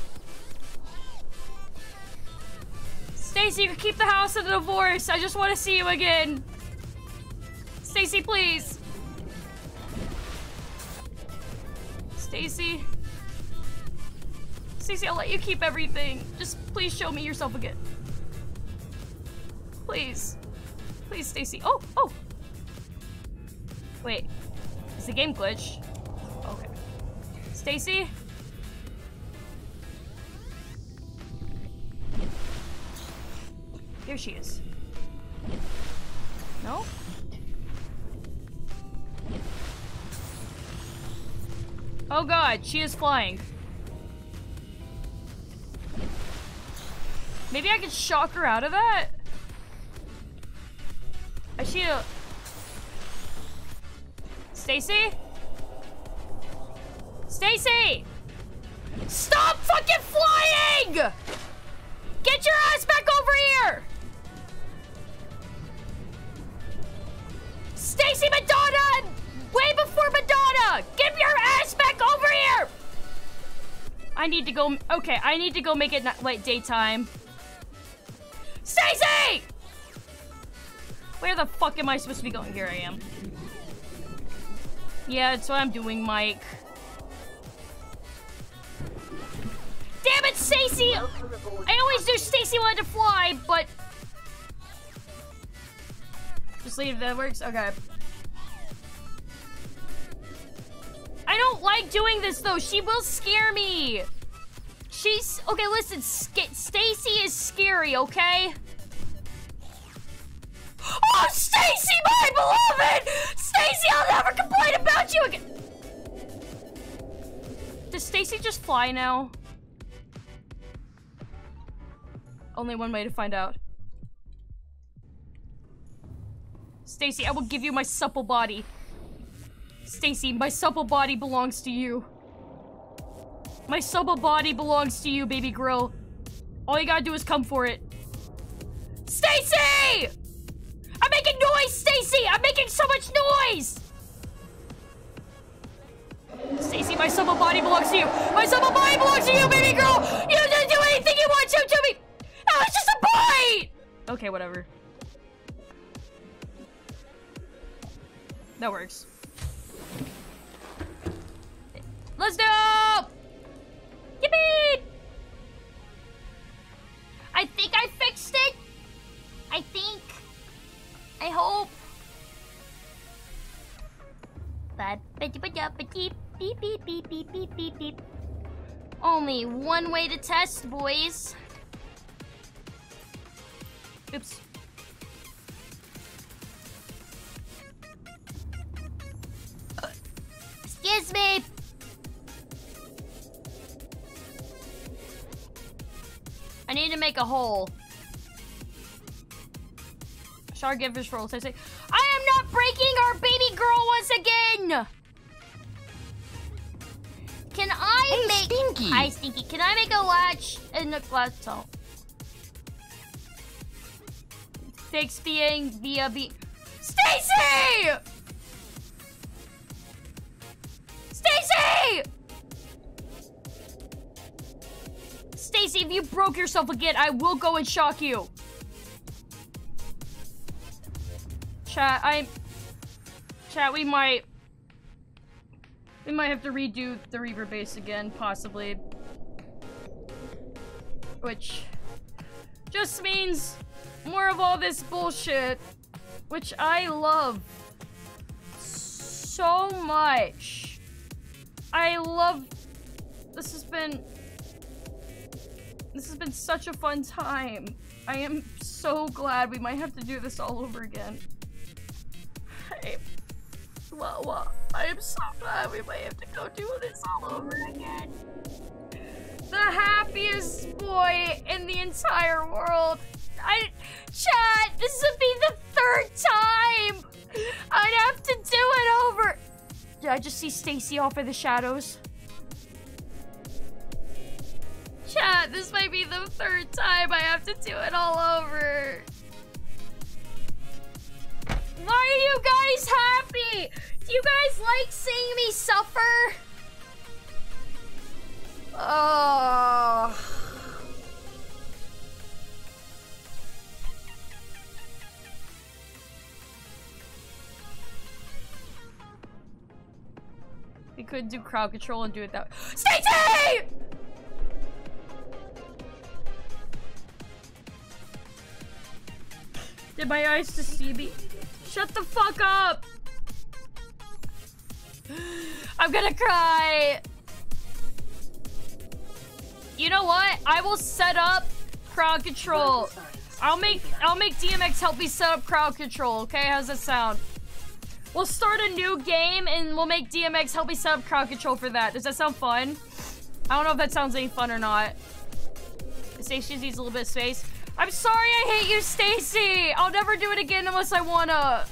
Stacy, keep the house of the divorce. I just want to see you again. Stacy, please. Stacy. Stacy, I'll let you keep everything. Just please show me yourself again. Please. Please, Stacy. Oh, oh. Wait. Is the game glitch? Okay. Stacy? Here she is. No? Oh god, she is flying. Maybe I could shock her out of that? I see a... Stacy? Stacy! Stop fucking flying! Get your ass back over here! Get your ass back over here! I need to go... Okay, I need to go make it like daytime. Stacy! Where the fuck am I supposed to be going? Here I am. Yeah, that's what I'm doing, Mike. Damn it, Stacy! I always do Stacy wanted to fly, but... Just leave, that works? Okay. Don't like doing this, though. She will scare me. She's... Okay, listen. Stacy is scary, okay? Oh, Stacy, my beloved! Stacy, I'll never complain about you again! Does Stacy just fly now? Only one way to find out. Stacy, I will give you my supple body. Stacy, my supple body belongs to you. My supple body belongs to you, baby girl. All you gotta do is come for it. Stacy! I'm making noise, Stacy! I'm making so much noise! Stacy, my supple body belongs to you. My supple body belongs to you, baby girl! You didn't do anything you want to to me! That was just a bite! Okay, whatever. That works. Let's do! Yippee! I think I fixed it. I think. I hope. Beep, beep, beep, beep, beep, beep, beep, beep. Only one way to test, boys. Oops. Excuse me. I need to make a hole. Char givers rolls. I say, I am not breaking our baby girl once again. Can I Hey, make? Stinky. Hi, Stinky. Can I make a latch in the glass? Oh. Fix being via be. Stacy! Stacy! Stacy, if you broke yourself again, I will go and shock you. Chat, I. Chat, we might. We might have to redo the Reaver base again, possibly. Which just means more of all this bullshit, which I love so much. I love. This has been. This has been such a fun time. I am so glad we might have to do this all over again. I, well, well, I am so glad we might have to go do this all over again. The happiest boy in the entire world. I, chat, this would be the third time. I'd have to do it over. Did I just see Stacy off in the shadows? Chat, this might be the third time I have to do it all over. Why are you guys happy? Do you guys like seeing me suffer? Oh. We could do crowd control and do it that way. Stacy! Did my eyes deceive me? Shut the fuck up! I'm gonna cry! You know what? I will set up crowd control. I'll make I'll make DMX help me set up crowd control, okay? How's that sound? We'll start a new game and we'll make DMX help me set up crowd control for that. Does that sound fun? I don't know if that sounds any fun or not. Stacy needs a little bit of space. I'm sorry I hate you, Stacy. I'll never do it again unless I wanna.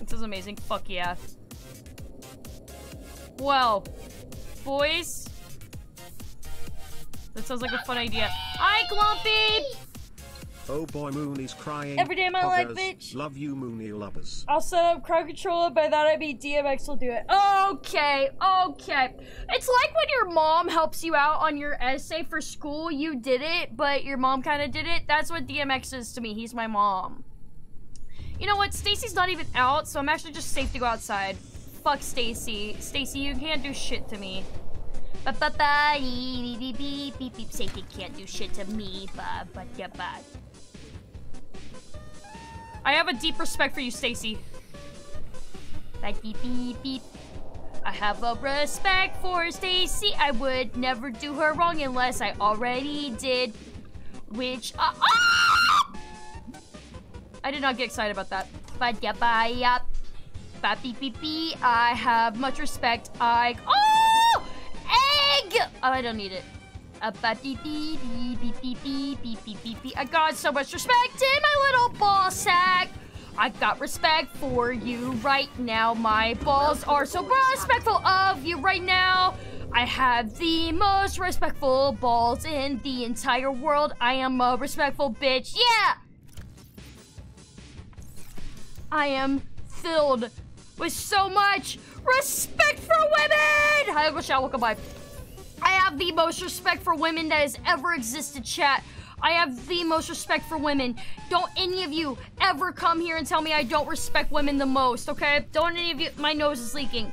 This is amazing. Fuck yeah. Well, boys. That sounds like a fun idea. Hi, Glumpy! Oh boy, Mooni's crying. Every day of my life, bitch. Love you, Mooney lovers. I'll set up crowd control. By that I mean DMX will do it. Okay, okay. It's like when your mom helps you out on your essay for school. You did it, but your mom kind of did it. That's what DMX is to me. He's my mom. You know what? Stacy's not even out, so I'm actually just safe to go outside. Fuck Stacy. Stacy, you can't do shit to me. Ba ba ba beep beep beep beep beep. Stacy can't do shit to me. Ba ba ya ba. I have a deep respect for you, Stacy. Beep beep beep. I have a respect for Stacy. I would never do her wrong unless I already did. Which uh, ah! I did not get excited about that. But yeah, bye, yeah. Beep beep beep. I have much respect. I oh egg. Oh, I don't need it. I got so much respect in my little ball sack. I got respect for you right now. My balls are so respectful of you right now. I have the most respectful balls in the entire world. I am a respectful bitch. Yeah! I am filled with so much respect for women! I wish I would come by. I have the most respect for women that has ever existed, chat. I have the most respect for women. Don't any of you ever come here and tell me I don't respect women the most, okay? Don't any of you. My nose is leaking.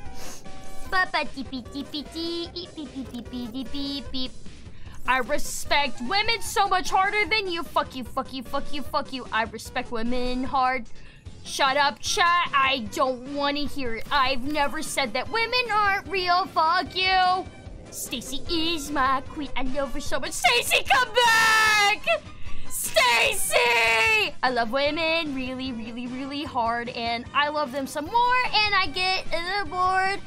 I respect women so much harder than you. Fuck you, fuck you, fuck you, fuck you. I respect women hard. Shut up, chat. I don't want to hear it. I've never said that women aren't real. Fuck you. Stacy is my queen. I love her so much. Stacy, come back! Stacy! I love women really, really, really hard, and I love them some more, and I get uh, bored.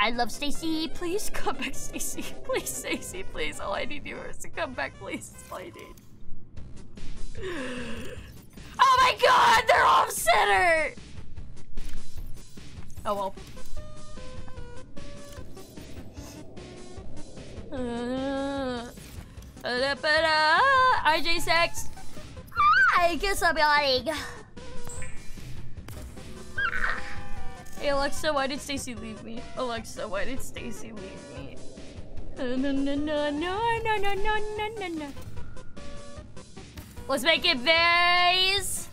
I love Stacy. Please come back, Stacy. Please, Stacy. Please. All I need you is to come back, please. That's all I need. Oh my god, they're off center! Oh well. Uh, ba-da-ba-da. Sex. I guess I'll be like. Hey Alexa, why did Stacy leave me? Alexa, why did Stacy leave me? No no no no no no no no no. Let's make it vase.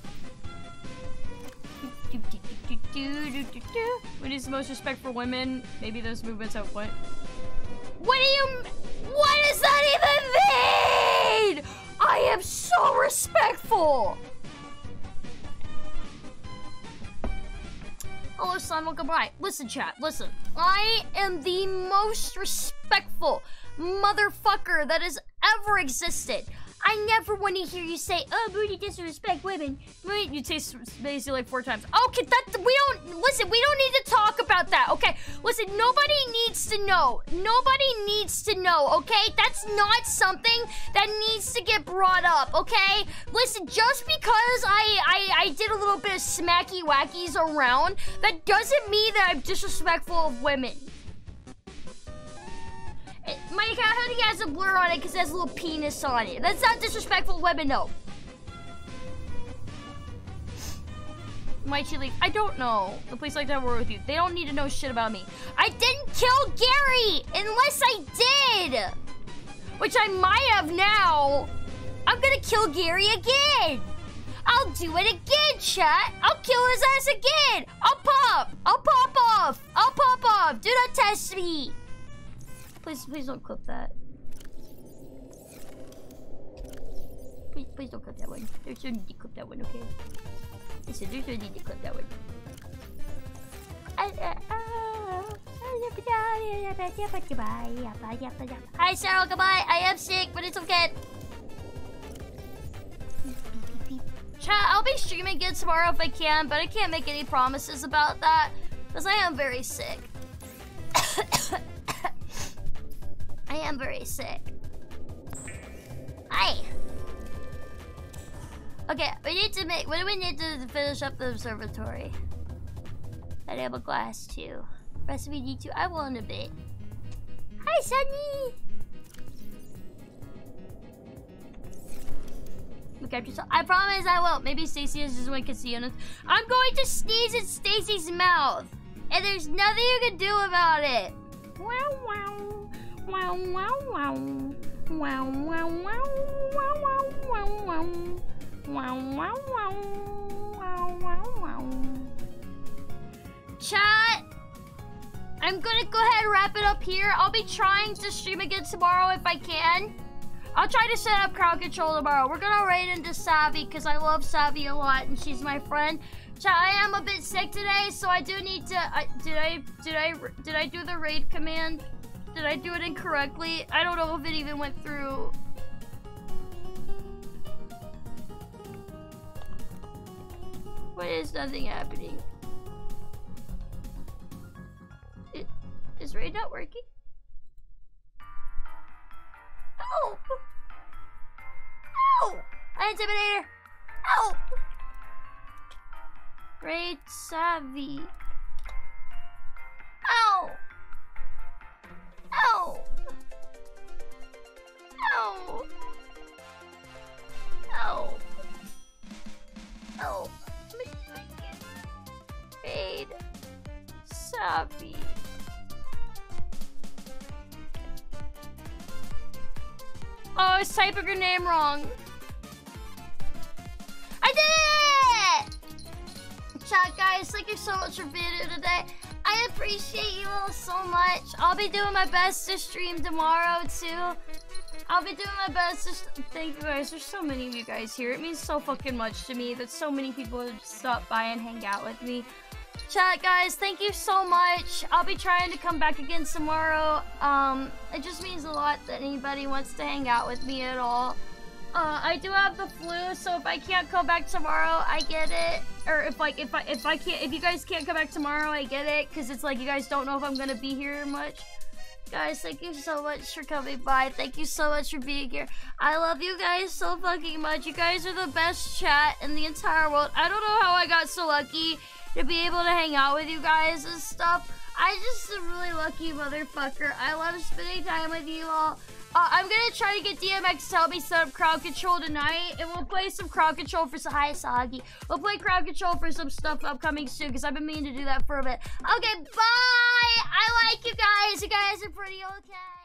What is the most respect for women? Maybe those movements at what? What do you? What does that even mean? I am so respectful. Hello, son. Welcome by. Listen, chat. Listen. I am the most respectful motherfucker that has ever existed. I never want to hear you say, "Oh, Booty disrespect women." Wait, you say basically like four times. Okay, that we don't listen. We don't need to talk about that. Okay, listen. Nobody needs to know. Nobody needs to know. Okay, that's not something that needs to get brought up. Okay, listen. Just because I I, I did a little bit of smacky wackies around, that doesn't mean that I'm disrespectful of women. My hoodie has a blur on it because it has a little penis on it. That's not disrespectful women. Why'd she leave? I don't know. The police like a word with you. They don't need to know shit about me. I didn't kill Gary! Unless I did! Which I might have now. I'm gonna kill Gary again! I'll do it again, chat! I'll kill his ass again! I'll pop! I'll pop off! I'll pop off! Do not test me! Please, please don't clip that. Please, please don't clip that one. There's no need to clip that one, okay? Listen, there's no need to clip that one. Hi, Sarah. Goodbye. I am sick, but it's okay. Chat, I'll be streaming again tomorrow if I can, but I can't make any promises about that because I am very sick. Am very sick. Hi. Okay, we need to make. What do we need to finish up the observatory? I have a glass too. Recipe D two. I will in a bit. Hi, Sunny. I promise I won't. Maybe Stacy is just one on. I'm going to sneeze in Stacy's mouth, and there's nothing you can do about it. Wow, wow. Wow, wow, wow. Wow, wow, wow. Wow, wow, wow, wow. Wow, wow. Chat! I'm gonna go ahead and wrap it up here. I'll be trying to stream again tomorrow if I can. I'll try to set up crowd control tomorrow. We're gonna raid into Savvy because I love Savvy a lot and she's my friend. Chat, I am a bit sick today, so I do need to. I, did I did I did I do the raid command? Did I do it incorrectly? I don't know if it even went through. Why is nothing happening? It, is raid not working? Help! Help! Intimidator! Help! Raid savvy. Oh, I was typing name wrong. I did it! Chat guys, thank you so much for being here today. I appreciate you all so much. I'll be doing my best to stream tomorrow, too. I'll be doing my best. Just thank you guys. There's so many of you guys here. It means so fucking much to me that so many people have stopped by and hang out with me. Chat guys, thank you so much. I'll be trying to come back again tomorrow. Um, it just means a lot that anybody wants to hang out with me at all. Uh, I do have the flu, so if I can't come back tomorrow, I get it. Or if like if I if I can't if you guys can't come back tomorrow, I get it because it's like you guys don't know if I'm gonna be here much. Guys, thank you so much for coming by. Thank you so much for being here. I love you guys so fucking much. You guys are the best chat in the entire world. I don't know how I got so lucky to be able to hang out with you guys and stuff. I just a really lucky motherfucker. I love spending time with you all. Uh, I'm gonna try to get DMX to help me set up crowd control tonight, and we'll play some crowd control for hi Soggy. We'll play crowd control for some stuff upcoming soon because I've been meaning to do that for a bit. Okay, bye. I like you guys. You guys are pretty okay.